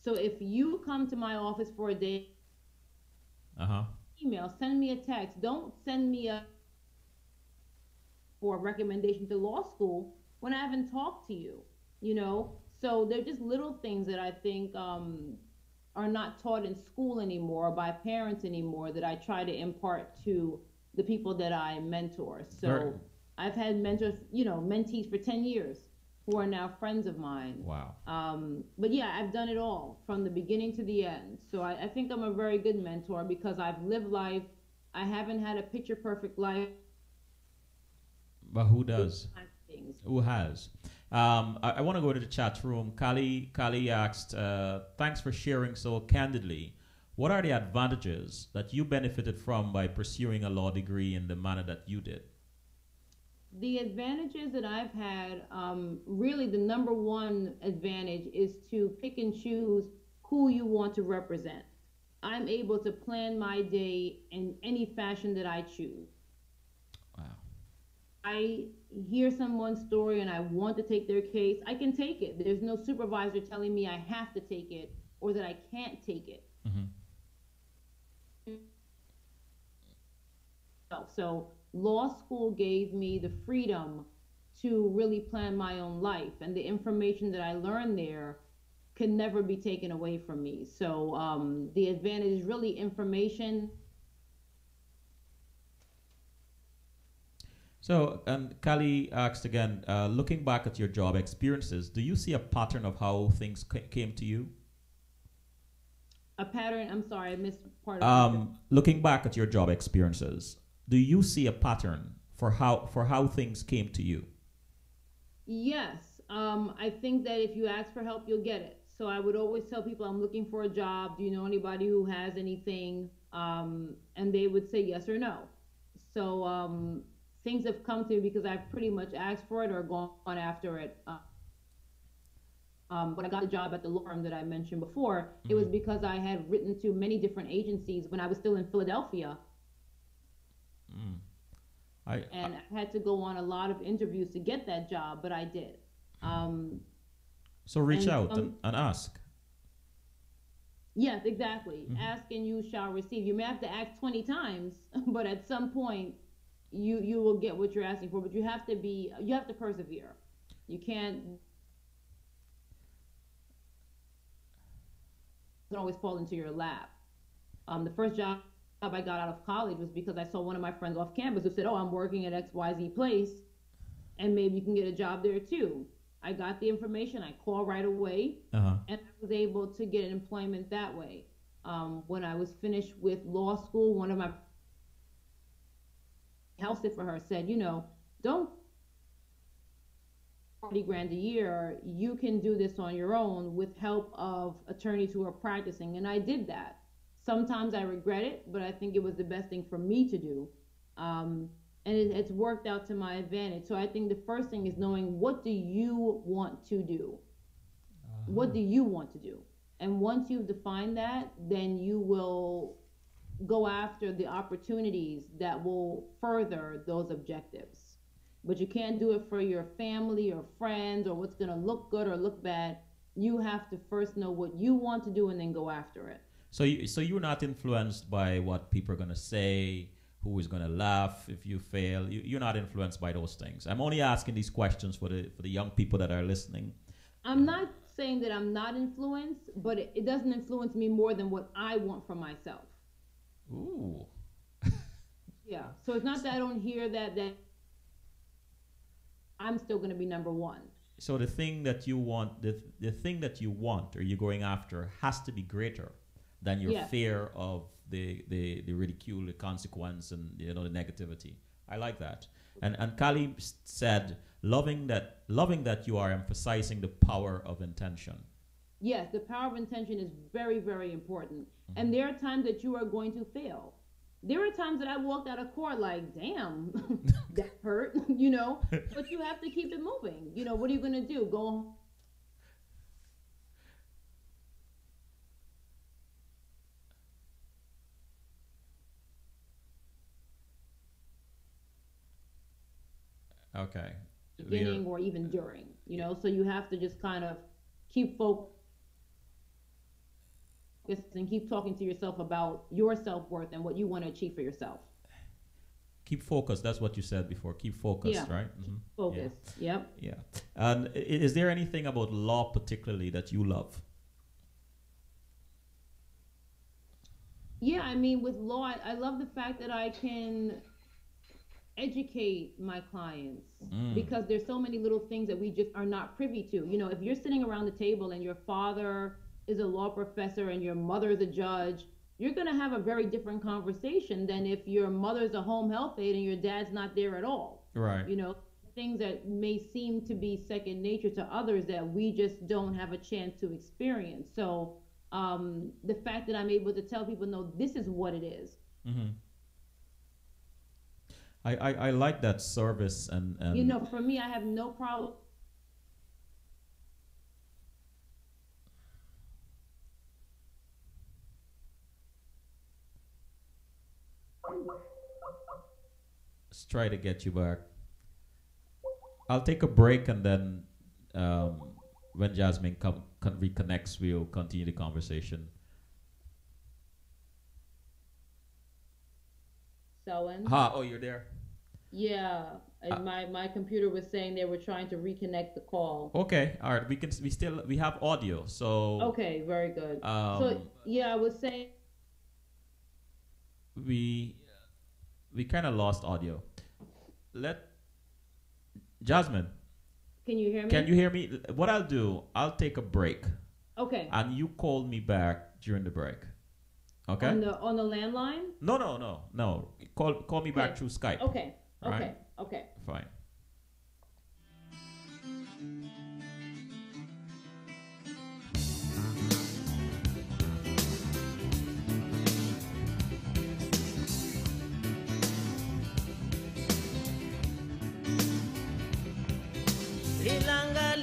so if you come to my office for a day, uh-huh. email, send me a text. Don't send me a for a recommendation to law school when I haven't talked to you. You know, so they're just little things that I think um, are not taught in school anymore by parents anymore that I try to impart to the people that I mentor. So right. I've had mentors, you know, mentees for 10 years who are now friends of mine. Wow. Um, but yeah, I've done it all from the beginning to the end. So I, I think I'm a very good mentor because I've lived life. I haven't had a picture perfect life. But who does? Who has? Um, I, I want to go to the chat room. Kali, Kali asked, uh, thanks for sharing so candidly. What are the advantages that you benefited from by pursuing a law degree in the manner that you did? the advantages that I've had, um, really the number one advantage is to pick and choose who you want to represent. I'm able to plan my day in any fashion that I choose. I hear someone's story and I want to take their case, I can take it. There's no supervisor telling me I have to take it or that I can't take it. Mm-hmm. So law school gave me the freedom to really plan my own life and the information that I learned there can never be taken away from me. So um, the advantage is really information. So, um, Kali asked again, uh, looking back at your job experiences, do you see a pattern of how things ca- came to you? A pattern. I'm sorry, I missed part of Um, looking back at your job experiences, do you see a pattern for how for how things came to you? Yes. Um, I think that if you ask for help, you'll get it. So I would always tell people, I'm looking for a job. Do you know anybody who has anything? Um, and they would say yes or no. So um, things have come to me because I've pretty much asked for it or gone after it. Uh, um, when I got the job at the law firm that I mentioned before, it was because I had written to many different agencies when I was still in Philadelphia I, and I had to go on a lot of interviews to get that job, but I did. Um, so reach and out some- and, and ask. yes, exactly. Ask and you shall receive. You may have to ask 20 times, *laughs* but at some point, you you will get what you're asking for. But you have to be you have to persevere. You can't doesn't always fall into your lap. Um, the first job I got out of college was because I saw one of my friends off campus who said, "Oh, I'm working at XYZ place, and maybe you can get a job there too." I got the information. I called right away, Uh-huh. and I was able to get an employment that way. Um, when I was finished with law school, one of my house sit for her said, "You know, don't." 40 grand a year, you can do this on your own with help of attorneys who are practicing. And I did that. Sometimes I regret it, but I think it was the best thing for me to do. Um, and it, it's worked out to my advantage. So I think the first thing is knowing what do you want to do? What do you want to do? And once you've defined that, then you will go after the opportunities that will further those objectives. But you can't do it for your family or friends or what's going to look good or look bad. You have to first know what you want to do and then go after it. So you, so you're not influenced by what people are going to say, who is going to laugh if you fail. You, you're not influenced by those things. I'm only asking these questions for the for the young people that are listening. I'm not saying that I'm not influenced, but it, it doesn't influence me more than what I want for myself. Ooh. Yeah. So it's not that I don't hear that that I'm still going to be number one. So the thing that you want, the the thing that you want or you're going after, has to be greater than your Yeah. fear of the, the the ridicule, the consequence, and you know the negativity. I like that. And and Kali said, loving that loving that you are emphasizing the power of intention. Yes, the power of intention is very, very important. And there are times that you are going to fail. There are times that I walked out of court like, damn, *laughs* that hurt, *laughs* you know. But you have to keep it moving. You know, what are you gonna do? Go Okay. beginning or even during, you know. So you have to just kind of keep focused and keep talking to yourself about your self worth and what you want to achieve for yourself. Keep focused. That's what you said before. Keep focused, Yeah. right? Mhm. Focus. Yep. Yeah. And is there anything about law particularly that you love? Yeah, I mean, with law, I, I love the fact that I can educate my clients Mm. because there's so many little things that we just are not privy to. You know, if you're sitting around the table and your father is a law professor and your mother is a judge, you're going to have a very different conversation than if your mother's a home health aide and your dad's not there at all. Right. You know, things that may seem to be second nature to others that we just don't have a chance to experience. So, um, the fact that I'm able to tell people, no, this is what it is. hmm I, I, I like that service and, and You know, for me, I have no problem. Let's try to get you back. I'll take a break and then um, when Jasmine com- con- reconnects, we'll continue the conversation. So, and Ha! Oh, you're there. Yeah, and Uh, my my computer was saying they were trying to reconnect the call. Okay, all right. We can. We still. We have audio. So. Okay, very good. Um, so yeah, I was saying. We we kind of lost audio. Let Jasmine, Can you hear me? can you hear me? What I'll do, I'll take a break, Okay. and you call me back during the break. Okay? On the on the landline. no, no, no, no. Call call me back through Skype. Okay. Okay. right. Okay. Fine.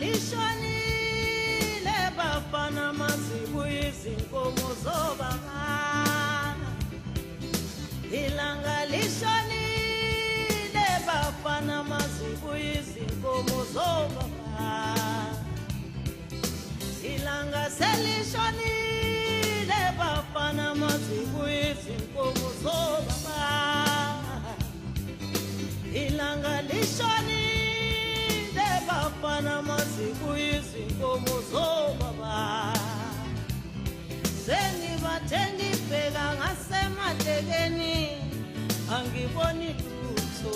Ilanga lishonile bafana mazibu izinkomo zobaba ilanga lishonile bafana mazibu izinkomo zobaba ilanga selishonile bafana mazibu izinkomo zobaba ilanga lishonile iy'nkomo zobaba oh, senibathe nibheka ngasemadekeni angiboni lutho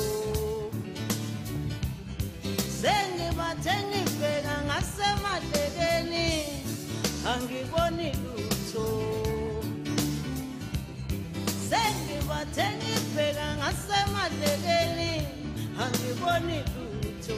sengibathe nibheka ngasemadekeni angiboni lutho sengibathe nibheka ngasemadekeni angiboni lutho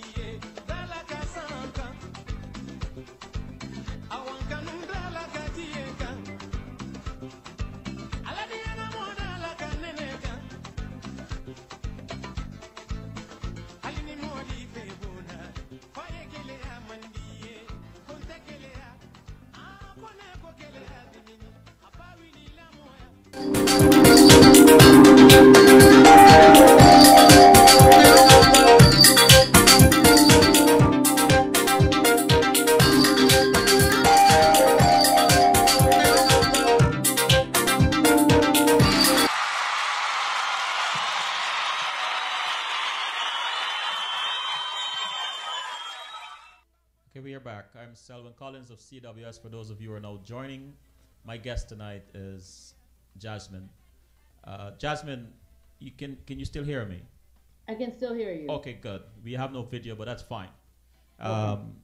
For those of you who are now joining, my guest tonight is Jasmine. Uh, Jasmine, you can can you still hear me? I can still hear you. Okay, good. We have no video, but that's fine. Um,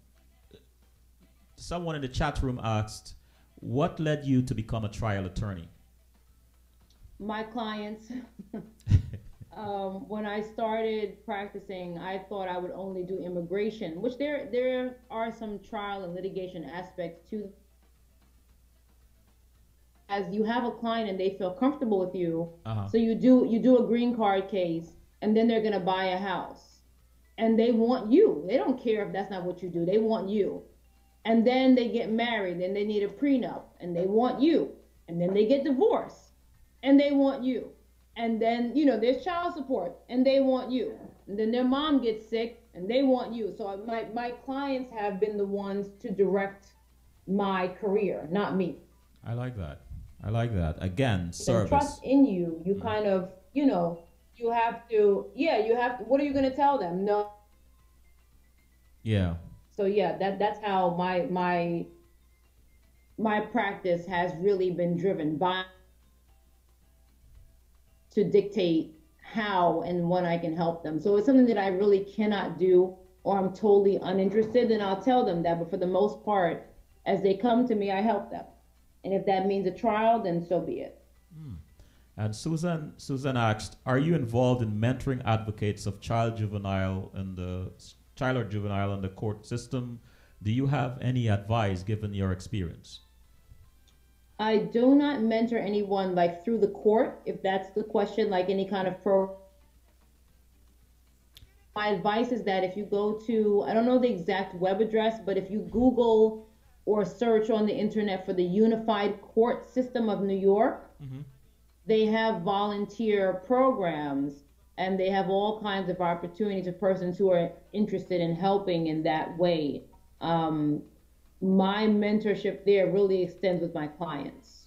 someone in the chat room asked, "What led you to become a trial attorney?" My clients. *laughs* um, when I started practicing, I thought I would only do immigration, which there there are some trial and litigation aspects to. As you have a client and they feel comfortable with you, Uh-huh. so you do you do a green card case, and then they're gonna buy a house, and they want you. They don't care if that's not what you do. They want you, and then they get married, and they need a prenup, and they want you, and then they get divorced, and they want you, and then you know there's child support, and they want you, and then their mom gets sick, and they want you. So my my clients have been the ones to direct my career, not me. I like that. I like that. Again, service. trust in you, you mm. kind of, you know, you have to, yeah, you have to, what are you going to tell them? No. Yeah. So yeah, that that's how my my my practice has really been driven by to dictate how and when I can help them. So it's something that I really cannot do or I'm totally uninterested, and I'll tell them that. But for the most part, as they come to me, I help them. And if that means a trial, then so be it. Hmm. And Susan, Susan asked, are you involved in mentoring advocates of child juvenile and the child or juvenile in the court system? Do you have any advice given your experience? I do not mentor anyone like through the court, if that's the question, like any kind of pro. My advice is that if you go to, I don't know the exact web address, but if you Google or search on the internet for the Unified Court System of New York, Mhm. they have volunteer programs and they have all kinds of opportunities for persons who are interested in helping in that way. Um, my mentorship there really extends with my clients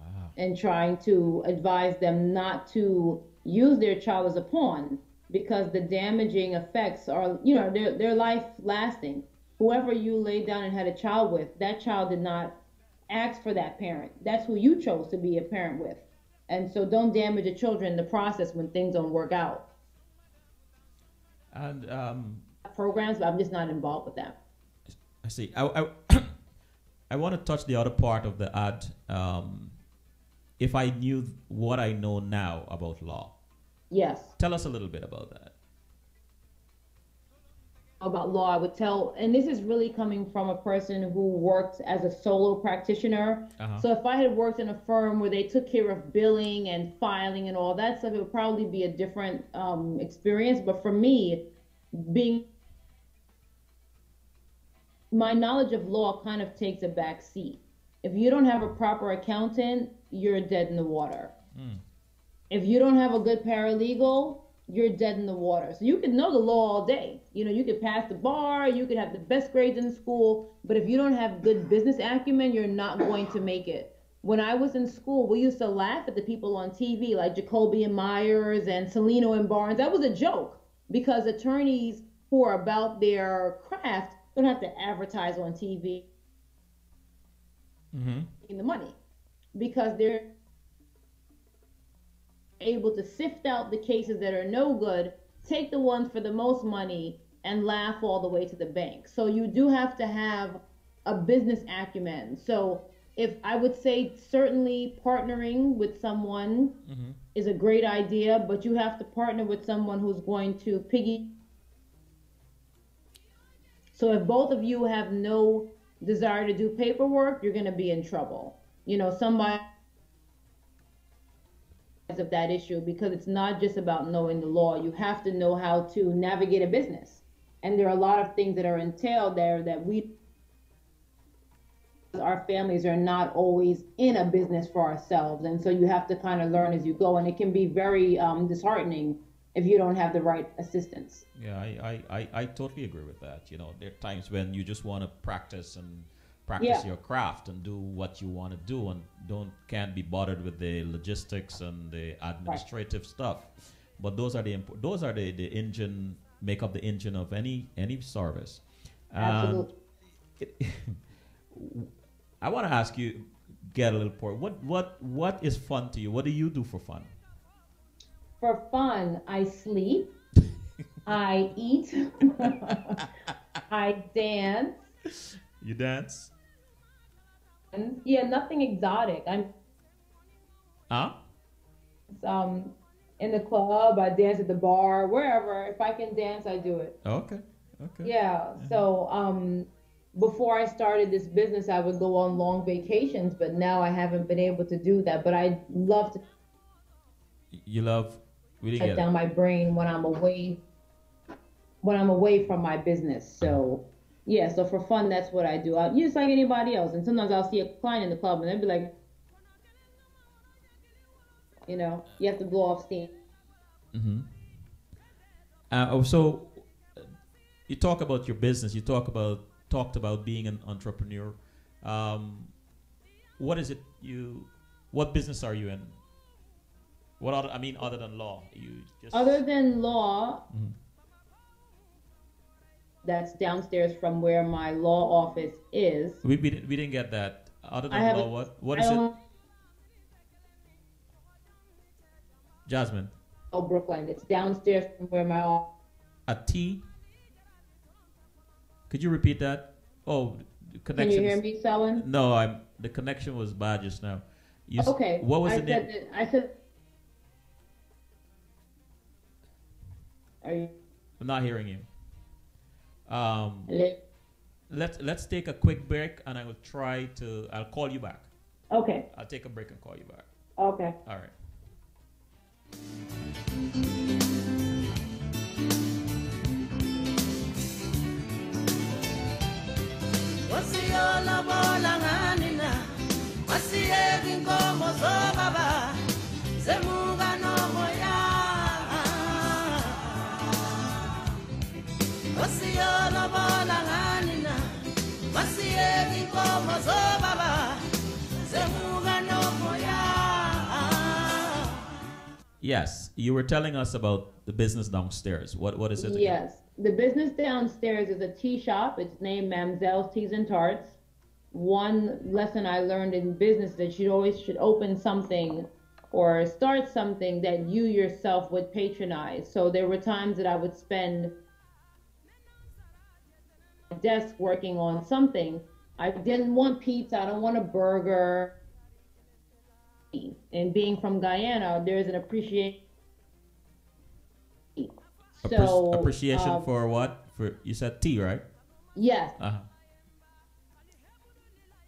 Ah, and trying to advise them not to use their child as a pawn because the damaging effects are, you know, they're, they're life lasting. Whoever you laid down and had a child with, that child did not ask for that parent. That's who you chose to be a parent with. And so don't damage the children in the process when things don't work out. and um, Programs, but I'm just not involved with that. See. I, I, *coughs* I want to touch the other part of the ad. Um, if I knew what I know now about law, Yes. tell us a little bit about that. about law, I would tell, and this is really coming from a person who worked as a solo practitioner. Uh-huh. So if I had worked in a firm where they took care of billing and filing and all that stuff, it would probably be a different um, experience. But for me, being my knowledge of law kind of takes a back seat. If you don't have a proper accountant, you're dead in the water. Hmm. If you don't have a good paralegal, you're dead in the water. So you can know the law all day. You know, you could pass the bar, you could have the best grades in school, but if you don't have good business acumen, you're not going to make it. When I was in school, we used to laugh at the people on TV like Jacoby and Meyers and Cellino and Barnes. That was a joke because attorneys who are about their craft don't have to advertise on TV Mm-hmm. making the money because they're able to sift out the cases that are no good, take the ones for the most money, and laugh all the way to the bank. So you do have to have a business acumen. So if I would say certainly partnering with someone Mm-hmm. is a great idea, but you have to partner with someone who's going to piggy. So if both of you have no desire to do paperwork, you're going to be in trouble. You know, somebody of that issue because it's not just about knowing the law. You have to know how to navigate a business. And there are a lot of things that are entailed there that we our families are not always in a business for ourselves and so you have to kind of learn as you go and it can be very um, disheartening if you don't have the right assistance Yeah, I, I, I, I totally agree with that. You know, there are times when you just want to practice and practice Yeah. your craft and do what you want to do and don't can't be bothered with the logistics and the administrative stuff. But those are the impo- those are the, the engine make up the engine of any any service. Um, and Absolutely. *laughs* it- I want to ask you, get a little point. What what what is fun to you? What do you do for fun? For fun i sleep i eat *laughs* i dance You dance? and yeah nothing exotic i'm Huh? um, in the club i dance at the bar wherever if i can dance i do it Okay. Okay. Yeah. So um, before I started this business, I would go on long vacations, but now I haven't been able to do that. But I love to You love. Shut down my brain when I'm away when I'm away from my business. So yeah. So for fun, that's what I do. I, just like anybody else. And sometimes I'll see a client in the club, and they'll be like, you know, you have to blow off steam. Mm-hmm. Uh, oh, so you talk about your business. You talk about talked about being an entrepreneur. Um, what is it you? What business are you in? What other? I mean, other than law, you just Other than law, Mhm. that's downstairs from where my law office is. we, we didn't we didn't get that. Other than law, what what I is it? Jasmine. Oh, Brooklyn. It's downstairs from where my office. A T. Could you repeat that? Oh, the Can connection. you hear me, Selwyn? No, I'm. The connection was bad just now. You, s- Okay. What was I the said name? that- I said. Are you? I'm not hearing you. Um, hello? let's let's take a quick break, and I will try to. I'll call you back. Okay. I'll take a break and call you back. Okay. All right. wasiyolobola ngani na wasiyeka inkomo zobaba zemuka Yes, you were telling us about the business downstairs. What what is it? again? Yes. The business downstairs is a tea shop. It's named Mamselle's Teas and Tarts. One lesson I learned in business that you always should open something or start something that you yourself would patronize. So there were times that I would spend desk working on something. I didn't want pizza. I don't want a burger. And being from Guyana, there's an appreciation. Appre- So appreciation um, for what? For you said tea, right? yes, Uh huh.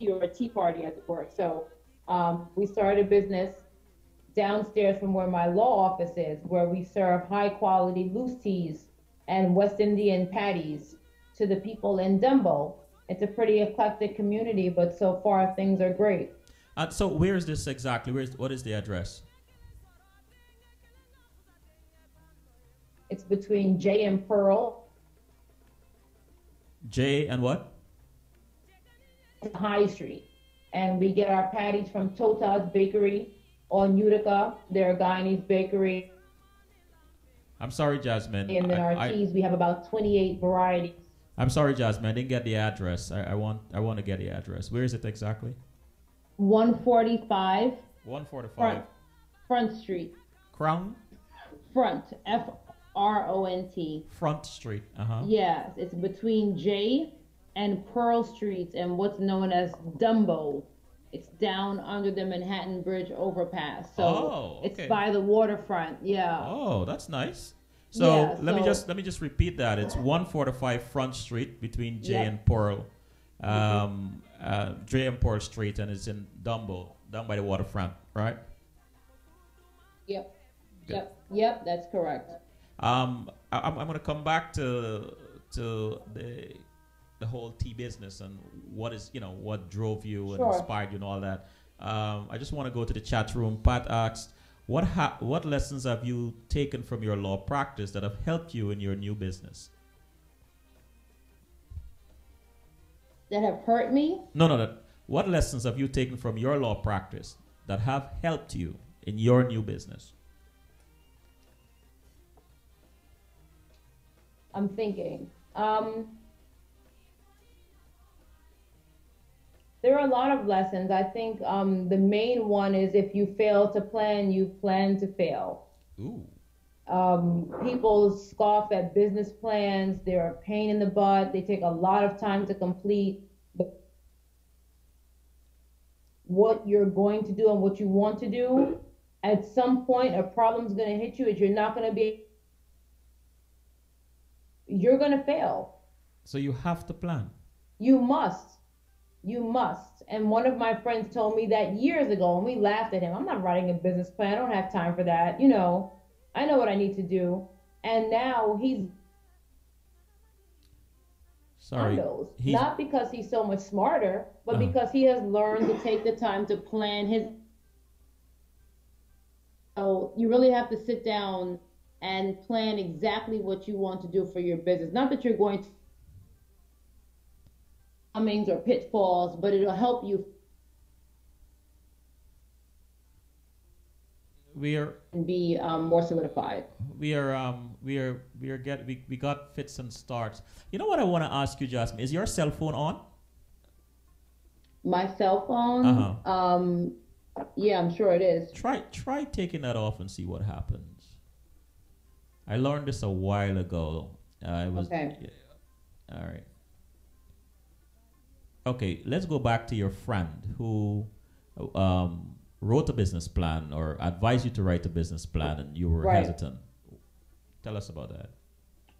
or a tea party at the work. So um, we started a business downstairs from where my law office is, where we serve high quality loose teas and West Indian patties to the people in Dumbo. It's a pretty eclectic community, but so far things are great. And so, where is this exactly? Where's what is the address? It's between J and Pearl, J and what? High Street. And we get our patties from Tota's Bakery on Utica, their Guyanese bakery. I'm sorry, Jasmine. And then our I, I, teas, we have about 28 varieties. I'm sorry, Jasmine. I didn't get the address. I, I want I want to get the address. Where is it exactly? 145 One forty five Front, Front Street. Crown Front, F R O N T. Front Street. Uh huh. Yes, it's between J and Pearl Streets and what's known as Dumbo. It's down under the Manhattan Bridge overpass. So Oh, it's by the waterfront. Yeah. Oh, that's nice. So Yeah, let me just let me just repeat that. It's 145 Front Street between J Yeah. and Pearl, um, uh, Street, and it's in Dumbo, down by the waterfront, right? Yep. Good. Yep. Yep. That's correct. Um, I, I'm, I'm going to come back to to the the whole tea business and what is you know what drove you and inspired you and all that. Um, I just want to go to the chat room. Pat asked, "What ha- what lessons have you taken from your law practice that have helped you in your new business?" That have hurt me. No, no, that. What lessons have you taken from your law practice that have helped you in your new business? I'm thinking. Um, there are a lot of lessons. I think um, the main one is if you fail to plan, you plan to fail. Ooh. Um, people scoff at business plans. They're a pain in the butt. They take a lot of time to complete. But what you're going to do and what you want to do, at some point, a problem's going to hit you. Is you're not going to be. You're going to fail. So you have to plan. You must. You must. And one of my friends told me that years ago, and we laughed at him. I'm not writing a business plan. I don't have time for that. You know, I know what I need to do. And now he's Sorry. He's- Not because he's so much smarter, but Uh-huh. because he has learned to take the time to plan his. So you really have to sit down and plan exactly what you want to do for your business. Not that you're going to shortcomings or pitfalls, but it'll help you We are be um, more solidified. we are um we are we are get we, we got fits and starts. You know what I want to ask you, Jasmine? Is your cell phone on? My cell phone, Uh-huh. um, Yeah, I'm sure it is. Try try taking that off and see what happens. I learned this a while ago. I was Okay. yeah. all right. Okay, let's go back to your friend who um, wrote a business plan or advised you to write a business plan, and you were Right. hesitant. Tell us about that.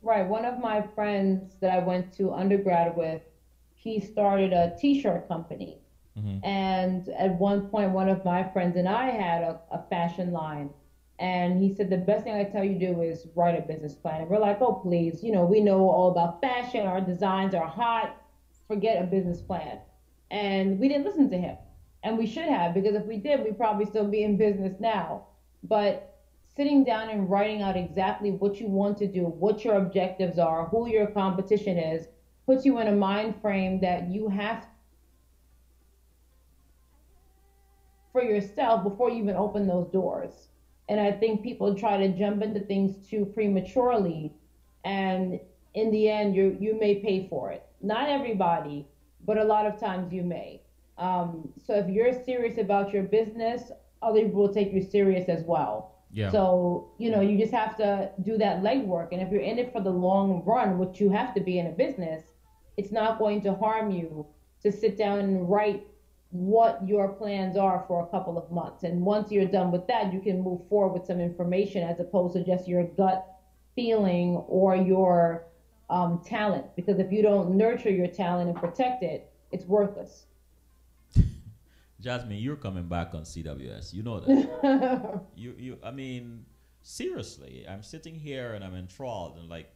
Right. One of my friends that I went to undergrad with, he started a t-shirt company. hmm And at one point, one of my friends and I had a, a fashion line. And he said, the best thing I tell you to do is write a business plan. And we're like, oh, please, you know, we know all about fashion. Our designs are hot. Forget a business plan. And we didn't listen to him. And we should have, because if we did, we'd probably still be in business now. But sitting down and writing out exactly what you want to do, what your objectives are, who your competition is, puts you in a mind frame that you have for yourself before you even open those doors. And I think people try to jump into things too prematurely, and in the end, you you may pay for it. Not everybody, but a lot of times you may. Um, so if you're serious about your business, other people will take you serious as well. Yeah. So, you know, you just have to do that legwork. And if you're in it for the long run, which you have to be in a business, it's not going to harm you to sit down and write what your plans are for a couple of months. And once you're done with that, you can move forward with some information as opposed to just your gut feeling or your um, talent. Because if you don't nurture your talent and protect it, it's worthless. Jasmine, you're coming back on CWS. You know that. *laughs* you, you. I mean, seriously, I'm sitting here and I'm enthralled and like,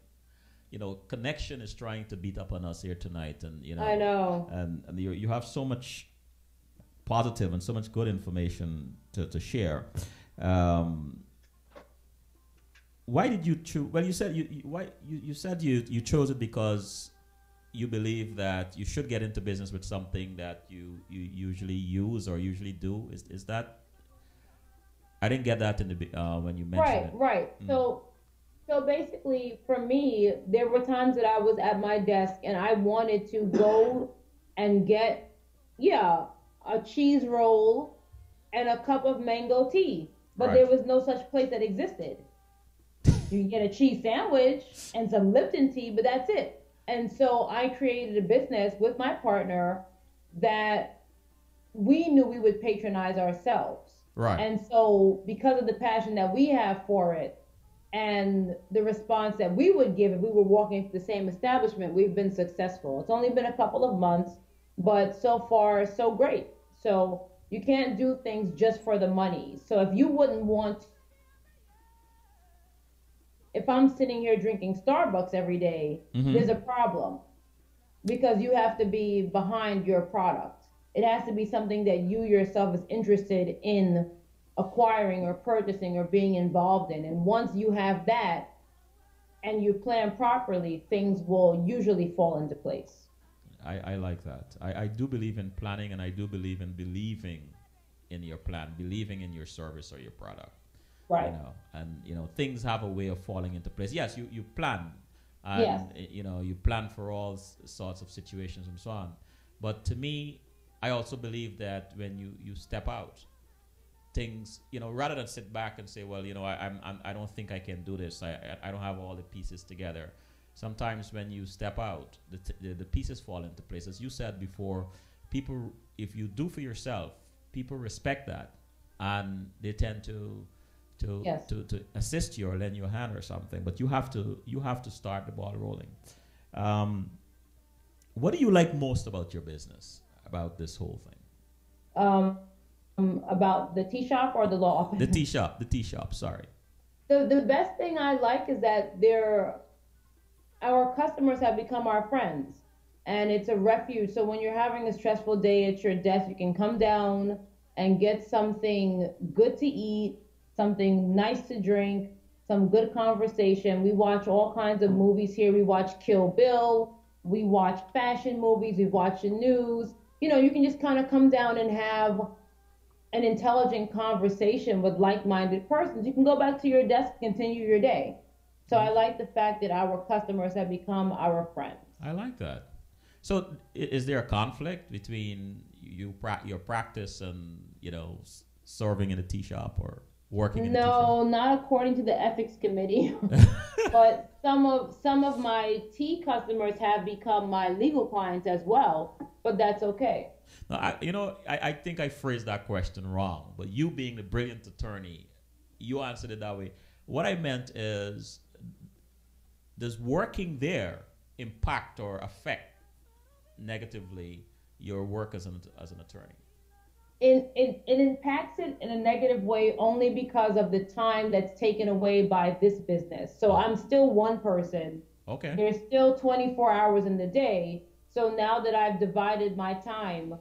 you know, connection is trying to beat up on us here tonight, and you know, I know. and, and you, you have so much positive and so much good information to, to share. Um, why did you choose? Well, you said you, you why you, you said you you chose it because you believe that you should get into business with something that you you usually use or usually do. Is is that? I didn't get that in the uh, when you mentioned Right, it. right. Mm. So, so basically, for me, there were times that I was at my desk and I wanted to *coughs* go and get, yeah, a cheese roll and a cup of mango tea, but Right. there was no such place that existed. You can get a cheese sandwich and some Lipton tea, but that's it. And so I created a business with my partner that we knew we would patronize ourselves. Right. And so, because of the passion that we have for it and the response that we would give if we were walking into the same establishment, we've been successful. It's only been a couple of months, but so far, so great. So, you can't do things just for the money. So, if you wouldn't want, if I'm sitting here drinking Starbucks every day, Mhm. there's a problem because you have to be behind your product. It has to be something that you yourself is interested in acquiring or purchasing or being involved in. And once you have that and you plan properly, things will usually fall into place. I, I like that. I, I do believe in planning and I do believe in believing in your plan, believing in your service or your product. Right. You know, and you know, things have a way of falling into place. Yes, you, you plan. And Yes. you know, you plan for all s- sorts of situations and so on. But to me, I also believe that when you, you step out, things, you know, rather than sit back and say, well, you know, I, I'm, I'm, I don't think I can do this. I, I, I don't have all the pieces together. Sometimes when you step out, the, t- the, the pieces fall into place. As you said before, people, if you do for yourself, people respect that and they tend to, to, Yes. to, to assist you or lend you a hand or something. But you have to, you have to start the ball rolling. Um, what do you like most about your business, about this whole thing? Um, um, about the tea shop or the law office? The tea shop, the tea shop, sorry. the, the best thing I like is that they're our customers have become our friends and it's a refuge. So when you're having a stressful day at your desk, you can come down and get something good to eat, something nice to drink, some good conversation. We watch all kinds of movies here. We watch Kill Bill, we watch fashion movies, we watch the news. You know, you can just kind of come down and have an intelligent conversation with like-minded persons, you can go back to your desk continue your day. So I like the fact that our customers have become our friends. I like that. So, is there a conflict between you your practice and you know, serving in a tea shop or working in No, not according to the ethics committee. *laughs* *laughs* but some of some of my tea customers have become my legal clients as well. But that's okay. No, I, you know, I, I think I phrased that question wrong. But you being the brilliant attorney, you answered it that way. What I meant is, does working there impact or affect negatively your work as an as an attorney? It, it it impacts it in a negative way only because of the time that's taken away by this business. So I'm still one person. Okay. There's still 24 hours in the day. So now that I've divided my time,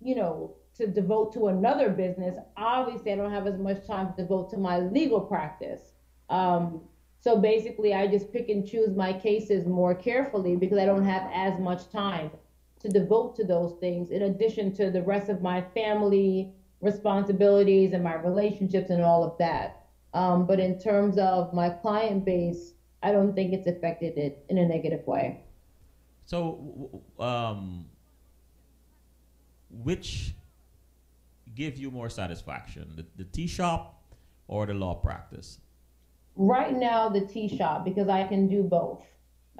you know, to devote to another business, obviously I don't have as much time to devote to my legal practice. Um, so basically, I just pick and choose my cases more carefully because I don't have as much time to devote to those things, in addition to the rest of my family responsibilities and my relationships and all of that. Um, but in terms of my client base, I don't think it's affected it in a negative way. So, um, which give you more satisfaction, the, the tea shop or the law practice? Right now, the tea shop because I can do both.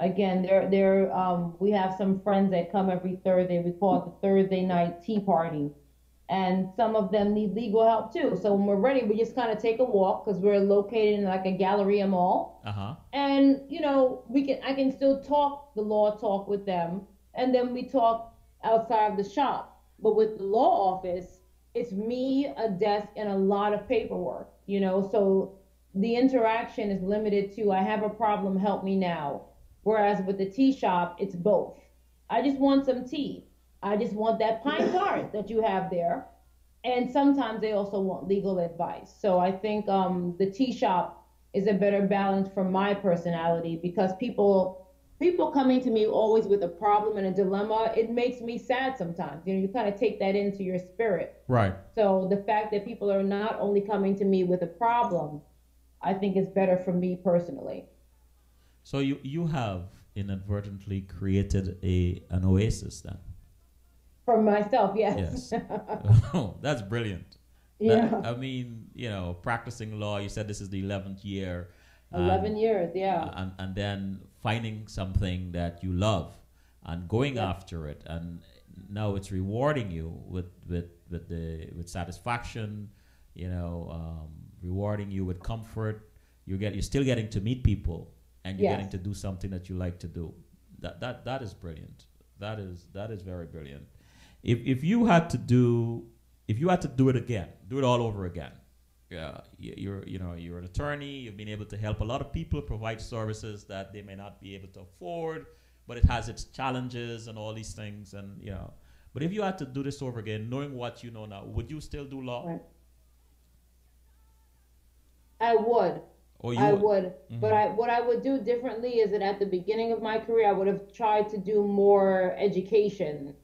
Again, there, there, um, we have some friends that come every Thursday. We call it the Thursday night tea party, and some of them need legal help too. So when we're ready, we just kind of take a walk because we're located in like a Galleria mall, Uh huh. and you know we can I can still talk the law talk with them, and then we talk outside of the shop. But with the law office, it's me, a desk, and a lot of paperwork. You know, so the interaction is limited to I have a problem, help me now. Whereas with the tea shop, it's both. I just want some tea. I just want that pine *laughs* tart that you have there. And sometimes they also want legal advice. So I think um, the tea shop is a better balance for my personality because people people coming to me always with a problem and a dilemma, it makes me sad sometimes. You know, you kind of take that into your spirit. Right. So the fact that people are not only coming to me with a problem, I think is better for me personally. So you you have inadvertently created a an oasis then. For myself, yes. Yes. *laughs* oh, that's brilliant. yeah. That- I mean, you know, practicing law. You said this is the eleventh year. and- 11 years, yeah. And and then finding something that you love and going Yeah. after it, and now it's rewarding you with with with the with satisfaction. You know, um, rewarding you with comfort. You get you're still getting to meet people, and you're Yes. getting to do something that you like to do. That that that is brilliant. That is that is very brilliant. If if you had to do if you had to do it again, do it all over again. Yeah, you're you know you're an attorney. You've been able to help a lot of people provide services that they may not be able to afford, but it has its challenges and all these things. And you know, but if you had to do this over again, knowing what you know now, would you still do law? Right. I would. Or you I would- would. Mm-hmm. But. I what I would do differently is that at the beginning of my career I would have tried to do more education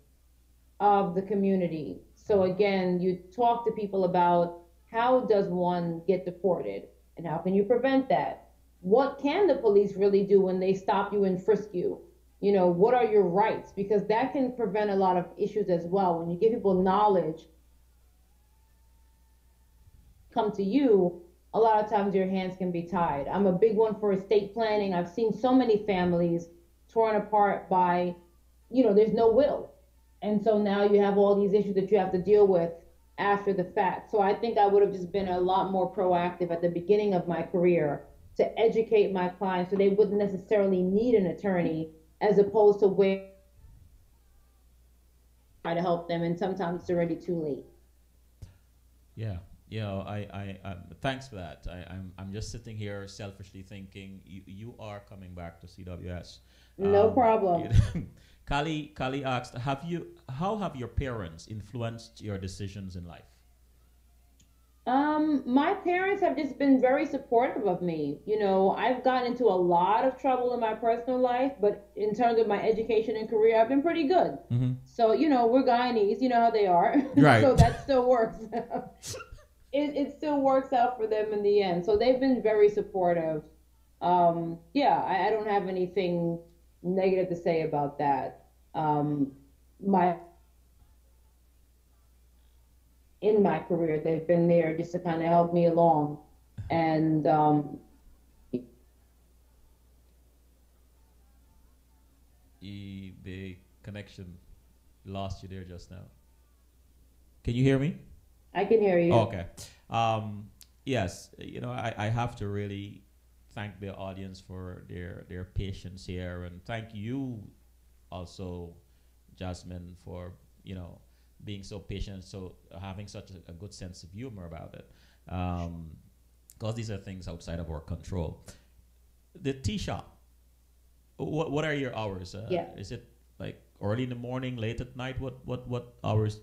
of the community. So mm-hmm. again, you talk to people about how does one get deported and how can you prevent that? What can the police really do when they stop you and frisk you? You know, what are your rights? Because that can prevent a lot of issues as well. When you give people knowledge come to you, a lot of times your hands can be tied. I'm a big one for estate planning. I've seen so many families torn apart by, you know, there's no will. And so now you have all these issues that you have to deal with after the fact. So I think I would have just been a lot more proactive at the beginning of my career to educate my clients so they wouldn't necessarily need an attorney as opposed to wait try to help them and sometimes it's already too late. Yeah, you know, I, I, I thanks for that. I, I'm, I'm just sitting here selfishly thinking you, you are coming back to CWS. No Um, problem. *laughs* Kali, Kali asked, have you, how have your parents influenced your decisions in life? Um, my parents have just been very supportive of me. You know, I've gotten into a lot of trouble in my personal life, but in terms of my education and career, I've been pretty good. Mm-hmm. So, you know, we're Guyanese, you know how they are. *laughs* Right. so that still works. *laughs* it, it still works out for them in the end. So they've been very supportive. Um, yeah, I, I don't have anything negative to say about that. Um, my in my career. They've been there just to kind of help me along. And um, eBay connection lost you there just now. Can you hear me? I can hear you. Okay. Um, yes, you know, I, I have to really thank the audience for their their patience here, and thank you also, Jasmine, for you know being so patient, so having such a, a good sense of humor about it. Um, because these are things outside of our control. The tea shop. What what are your hours? Uh, Yeah. Is it like early in the morning, late at night? What what what hours?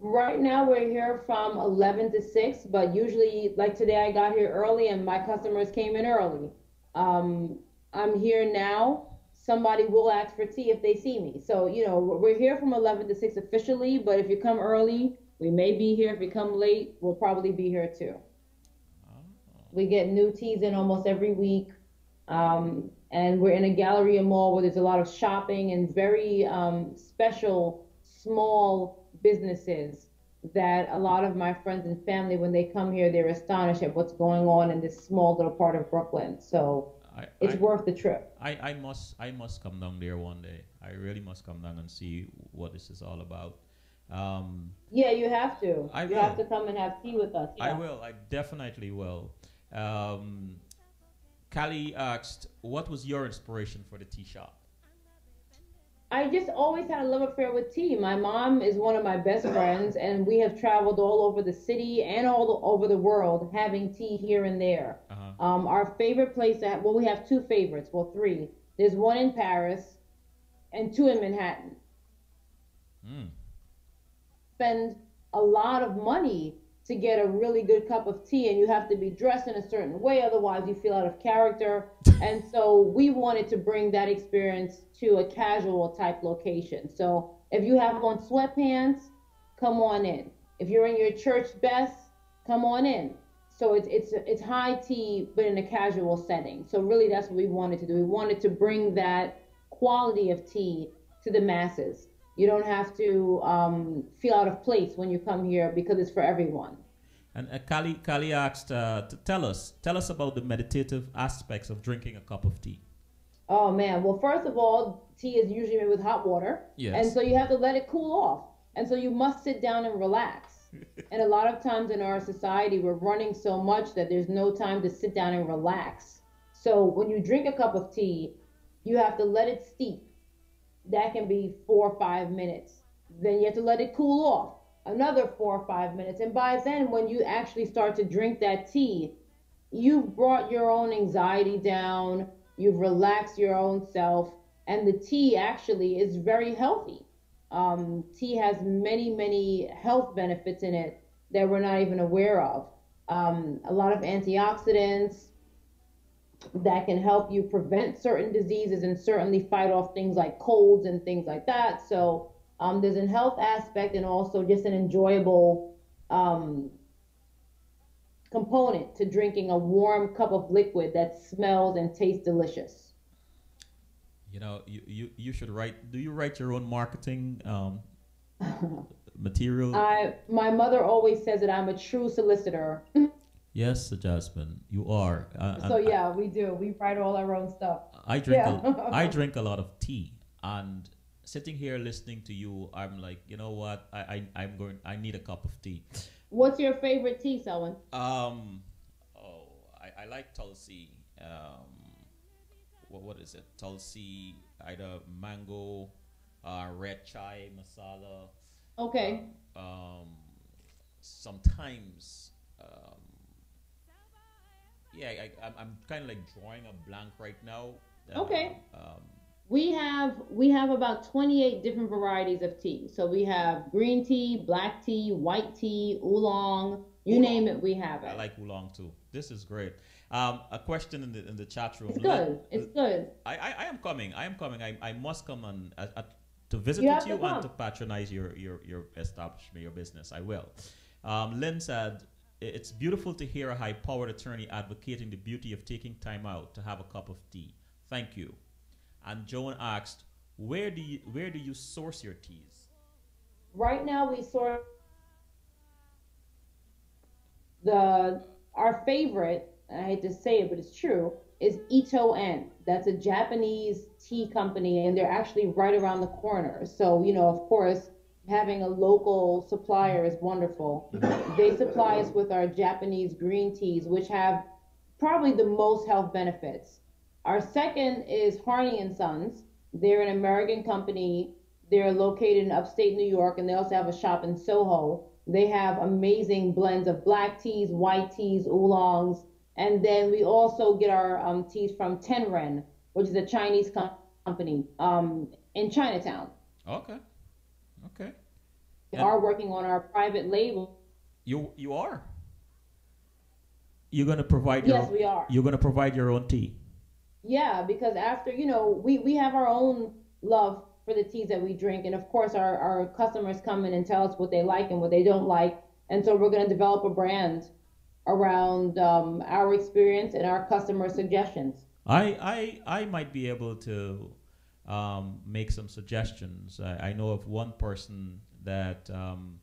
Right now, we're here from 11 to 6, but usually, like today, I got here early and my customers came in early. Um, I'm here now. Somebody will ask for tea if they see me. So, you know, we're here from 11 to 6 officially, but if you come early, we may be here. If you come late, we'll probably be here too. We get new teas in almost every week. Um, and we're in a Galleria mall where there's a lot of shopping and very um, special small businesses that a lot of my friends and family, when they come here, they're astonished at what's going on in this small little part of Brooklyn. So I, it's I, worth the trip. I, I must I must come down there one day. I really must come down and see what this is all about. Um, Yeah, you have to. I you have to come and have tea with us. I will. I definitely will. Um, Callie asked, "What was your inspiration for the tea shop?" I just always had a love affair with tea. My mom is one of my best *laughs* friends, and we have traveled all over the city and all over the world having tea here and there. Uh-huh. Um, our favorite place to have, well, we have two favorites, well, three. There's one in Paris and two in Manhattan. Mm. Spend a lot of money to get a really good cup of tea, and you have to be dressed in a certain way, otherwise, you feel out of character. And so, we wanted to bring that experience to a casual type location. So, if you have on sweatpants, come on in. If you're in your church best, come on in. So it's it's it's high tea, but in a casual setting. So really, that's what we wanted to do. We wanted to bring that quality of tea to the masses. You don't have to um, feel out of place when you come here because it's for everyone. And uh, Callie, Callie asked, uh, to tell us, tell us about the meditative aspects of drinking a cup of tea. Oh man. Well, first of all, tea is usually made with hot water, Yes. and so you have to let it cool off, and so you must sit down and relax. *laughs* and a lot of times in our society, we're running so much that there's no time to sit down and relax. So when you drink a cup of tea, you have to let it steep. That can be four or five minutes. Then you have to let it cool off. Another four or five minutes. And by then, when you actually start to drink that tea, you've brought your own anxiety down, you've relaxed your own self, and the tea actually is very healthy. Um, tea has many, many health benefits in it that we're not even aware of. Um, a lot of antioxidants that can help you prevent certain diseases and certainly fight off things like colds and things like that. So um, there's a health aspect and also just an enjoyable um, component to drinking a warm cup of liquid that smells and tastes delicious. You know, you, you, you should write, do you write your own marketing um, *laughs* material? I my mother always says that I'm a true solicitor. *laughs* yes, Jasmine, you are. Uh, so and yeah, we do. We write all our own stuff. I, I drink, Yeah. a, *laughs* I drink a lot of tea and sitting here listening to you, I'm like, you know what? I, I, I'm going, I need a cup of tea. What's your favorite tea, Selwyn? Um, oh, I, I like Tulsi. Um, what, what is it? Tulsi, either mango, uh, red chai masala. Okay. Um, sometimes, um, yeah, I, I'm, I'm kind of like drawing a blank right now. Uh, Okay. Um, We have we have about 28 different varieties of tea. So we have green tea, black tea, white tea, oolong, you Oolong. name it, we have it. I like oolong too. This is great. Um, a question in the in the chat room. it's good. It's good. I, I, I am coming. I am coming. I, I must come on uh, uh, to visit You with have to you and to patronize your, your, your establishment, your business. I will. Um, Lynn said, It's beautiful to hear a high powered attorney advocating the beauty of taking time out to have a cup of tea. Thank you. And Joan asked, Where do you, where do you source your teas? Right now we source the our favorite, I hate to say it, but it's true, is Ito En. That's a Japanese tea company, and they're actually right around the corner. So, you know, of course, having a local supplier is wonderful. Mm-hmm. They supply us with our Japanese green teas, which have probably the most health benefits. Our second is Harney and Sons. They're an American company. They're located in upstate New York, and they also have a shop in Soho. They have amazing blends of black teas, white teas, oolongs, and then we also get our um, teas from Tenren, which is a Chinese com- company um, in Chinatown. Okay. Okay. We And- are working on our private label. You you are. You're gonna provide your Yes, own, we are. you're gonna provide your own tea. Yeah, because after, you know, we, we have our own love for the teas that we drink. And of course, our, our customers come in and tell us what they like and what they don't like. And so we're going to develop a brand around um, our experience and our customer suggestions. I I I might be able to um, make some suggestions. I, I know of one person that um,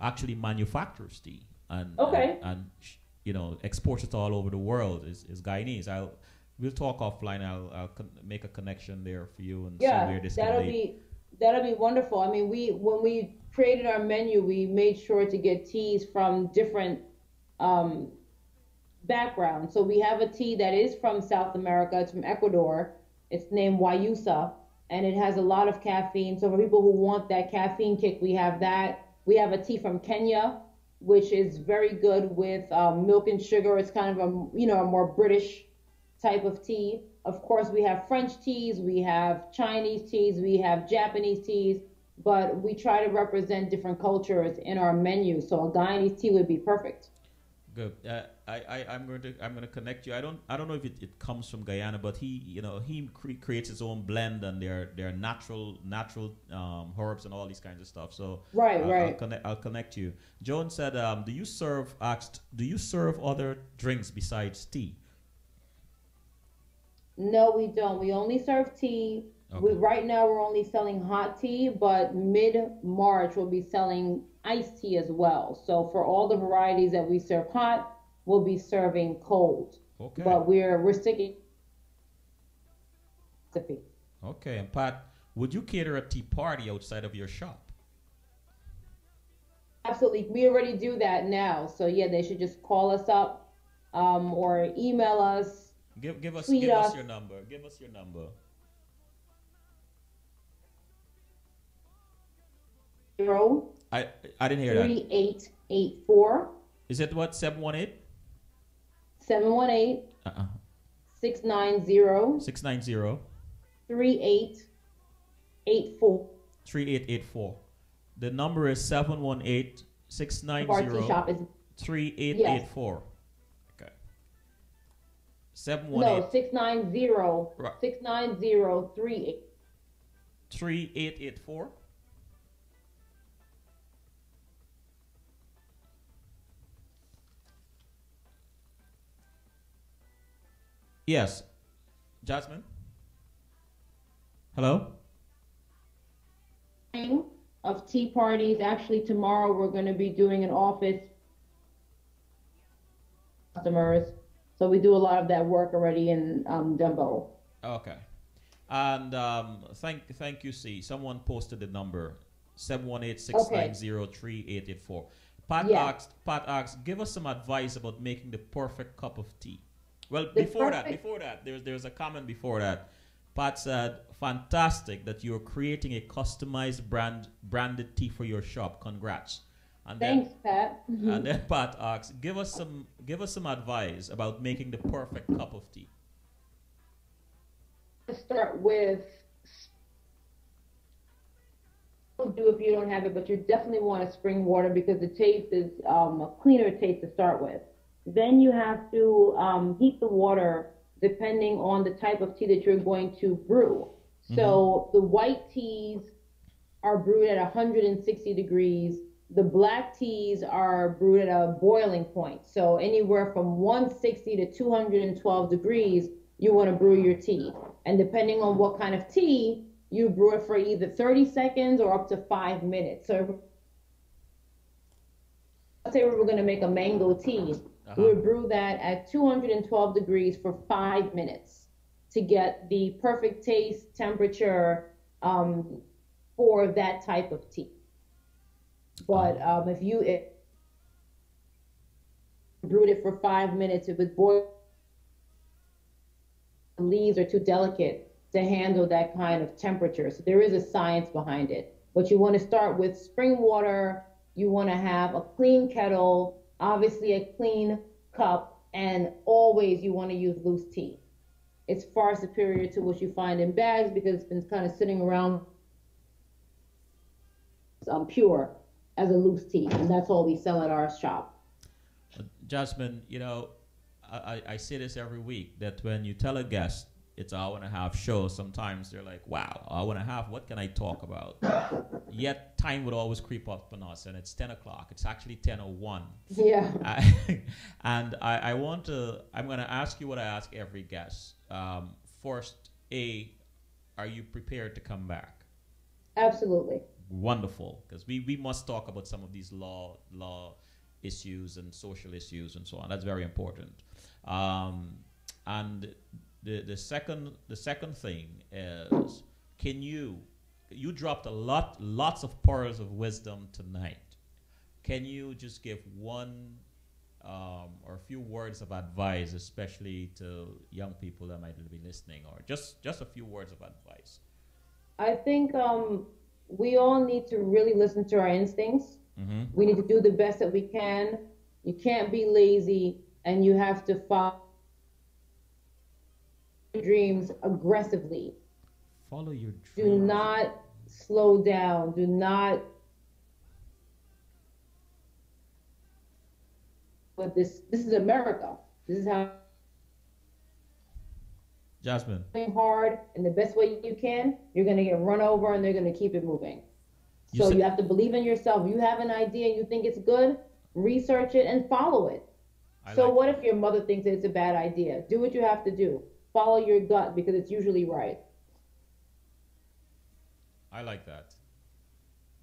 actually manufactures tea and Okay. and, and sh- you know exports it all over the world. is is Guyanese. I'll we'll talk offline. I'll I'll con- make a connection there for you and see Yeah, where this that'll be that'll be wonderful. I mean, we when we created our menu, we made sure to get teas from different um, backgrounds. So we have a tea that is from South America. It's from Ecuador. It's named Guayusa, and it has a lot of caffeine. So for people who want that caffeine kick, we have that. We have a tea from Kenya, which is very good with um, milk and sugar. It's kind of a you know a more British type of tea. Of course, we have French teas, we have Chinese teas, we have Japanese teas, but we try to represent different cultures in our menu. So a Guyanese tea would be perfect. Good. Uh, I, I, I'm going to I'm going to connect you. I don't I don't know if it, it comes from Guyana, but he you know he cre- creates his own blend and their their natural natural um, herbs and all these kinds of stuff. So Right, I'll, I'll right. connect I'll connect you. Joan said, um, do you serve asked Do you serve other drinks besides tea? No, we don't. We only serve tea. We, right now, we're only selling hot tea, but mid March, we'll be selling iced tea as well. So for all the varieties that we serve hot, we'll be serving cold. Okay. But we're we're sticking. Okay. And Pat, would you cater a tea party outside of your shop? Absolutely. We already do that now. So yeah, they should just call us up um, or email us. Give give us Tweet give us us. your number. Give us your number. Zero I I didn't hear that. three eight eight four Is it what seven one eight? seven one eight Uh uh. six nine zero Six nine zero. three eight eight four. 3884. The number is 718 Our tea 690 shop is 3884. Okay. no 718 No, six nine zero Right. six nine zero three eight. 3884. Yes. Jasmine? Hello? of tea parties. Actually, tomorrow we're going to be doing an office customers. So we do a lot of that work already in um, Dumbo. Okay. And um, thank thank you, C. Someone posted the number 718-690-3884. Pat Yeah. asked Pat asked, give us some advice about making the perfect cup of tea. Well, The before that, before that, there's there's a comment before that. Pat said, "Fantastic that you're creating a customized brand branded tea for your shop. Congrats." And Thanks, Pat. then and then Pat asks, "Give us some give us some advice about making the perfect cup of tea." to start with don't do if you don't have it, but you definitely want a spring water because the taste is um, a cleaner taste to start with. Then you have to um, heat the water depending on the type of tea that you're going to brew. So the white teas are brewed at 160 degrees. The black teas are brewed at a boiling point. So anywhere from 160 to 212 degrees, you want to brew your tea. And depending on what kind of tea, you brew it for either 30 seconds or up to five minutes. So let's say we were going to make a mango tea. Uh-huh. We would brew that at 212 degrees for five minutes to get the perfect taste, temperature um, for that type of tea. But um, if you it, brewed it for five minutes, it would boil. The leaves are too delicate to handle that kind of temperature. So there is a science behind it. But you want to start with spring water. You want to have a clean kettle, obviously a clean cup, and always you want to use loose tea. It's far superior to what you find in bags because it's been kind of sitting around um, pure as a loose tea, and that's all we sell at our shop. Jasmine, you know, I, I, I say this every week that when you tell a guest it's an hour and a half show, sometimes they're like, wow, hour and a half, what can I talk about? *laughs* Yet time would always creep up on us, and it's 10 o'clock. It's actually 10.01. Yeah. I, *laughs* and I, I want to, I'm going to ask you what I ask every guest. Um, first, A, are you prepared to come back? Absolutely. Wonderful, because we, we must talk about some of these law law issues and social issues and so on. That's very important. Um, and the the second the second thing is, can you you dropped a lot lots of pearls of wisdom tonight. Can you just give one um, or a few words of advice, especially to young people that might be listening, or just just a few words of advice? I think um, we all need to really listen to our instincts. Mm-hmm. We need to do the best that we can. You can't be lazy, and you have to follow your dreams aggressively. Follow your dreams. Do not slow down. Do not. But this this is America. This is how Jasmine. hard in the best way you can. You're gonna get run over, and they're gonna keep it moving. You So said- you have to believe in yourself. You have an idea and you think it's good, research it and follow it. I so like what if your mother thinks it's a bad idea? Do what you have to do. Follow your gut because it's usually right. I like that.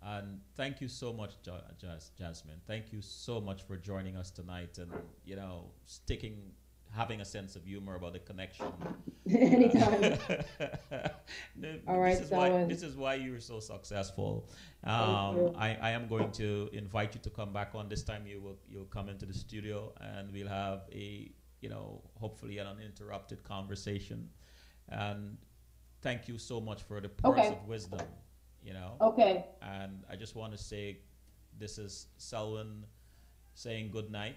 And thank you so much, Jas- Jasmine. Thank you so much for joining us tonight and, you know, sticking, having a sense of humor about the connection. *laughs* Anytime. *laughs* All right, this is, why, this is why you were so successful. Um, I, I am going to invite you to come back on. This time you will you'll come into the studio and we'll have a you know hopefully an uninterrupted conversation. And thank you so much for the pearls Okay. of wisdom. You know, okay. and I just want to say this is Selwyn saying good night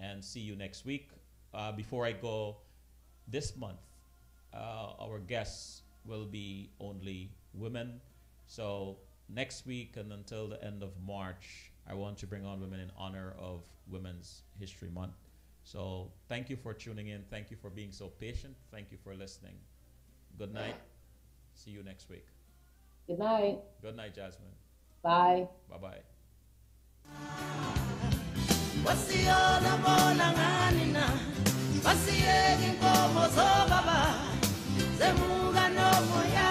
and see you next week. Uh, before I go, this month uh, our guests will be only women. So next week and until the end of March, I want to bring on women in honor of Women's History Month. So thank you for tuning in. Thank you for being so patient. Thank you for listening. Good night. See you next week. Good night. Good night, Jasmine. Bye. Bye bye. wasiyona bona ngani na basiyeka inkomo zobaba zemuka nomoya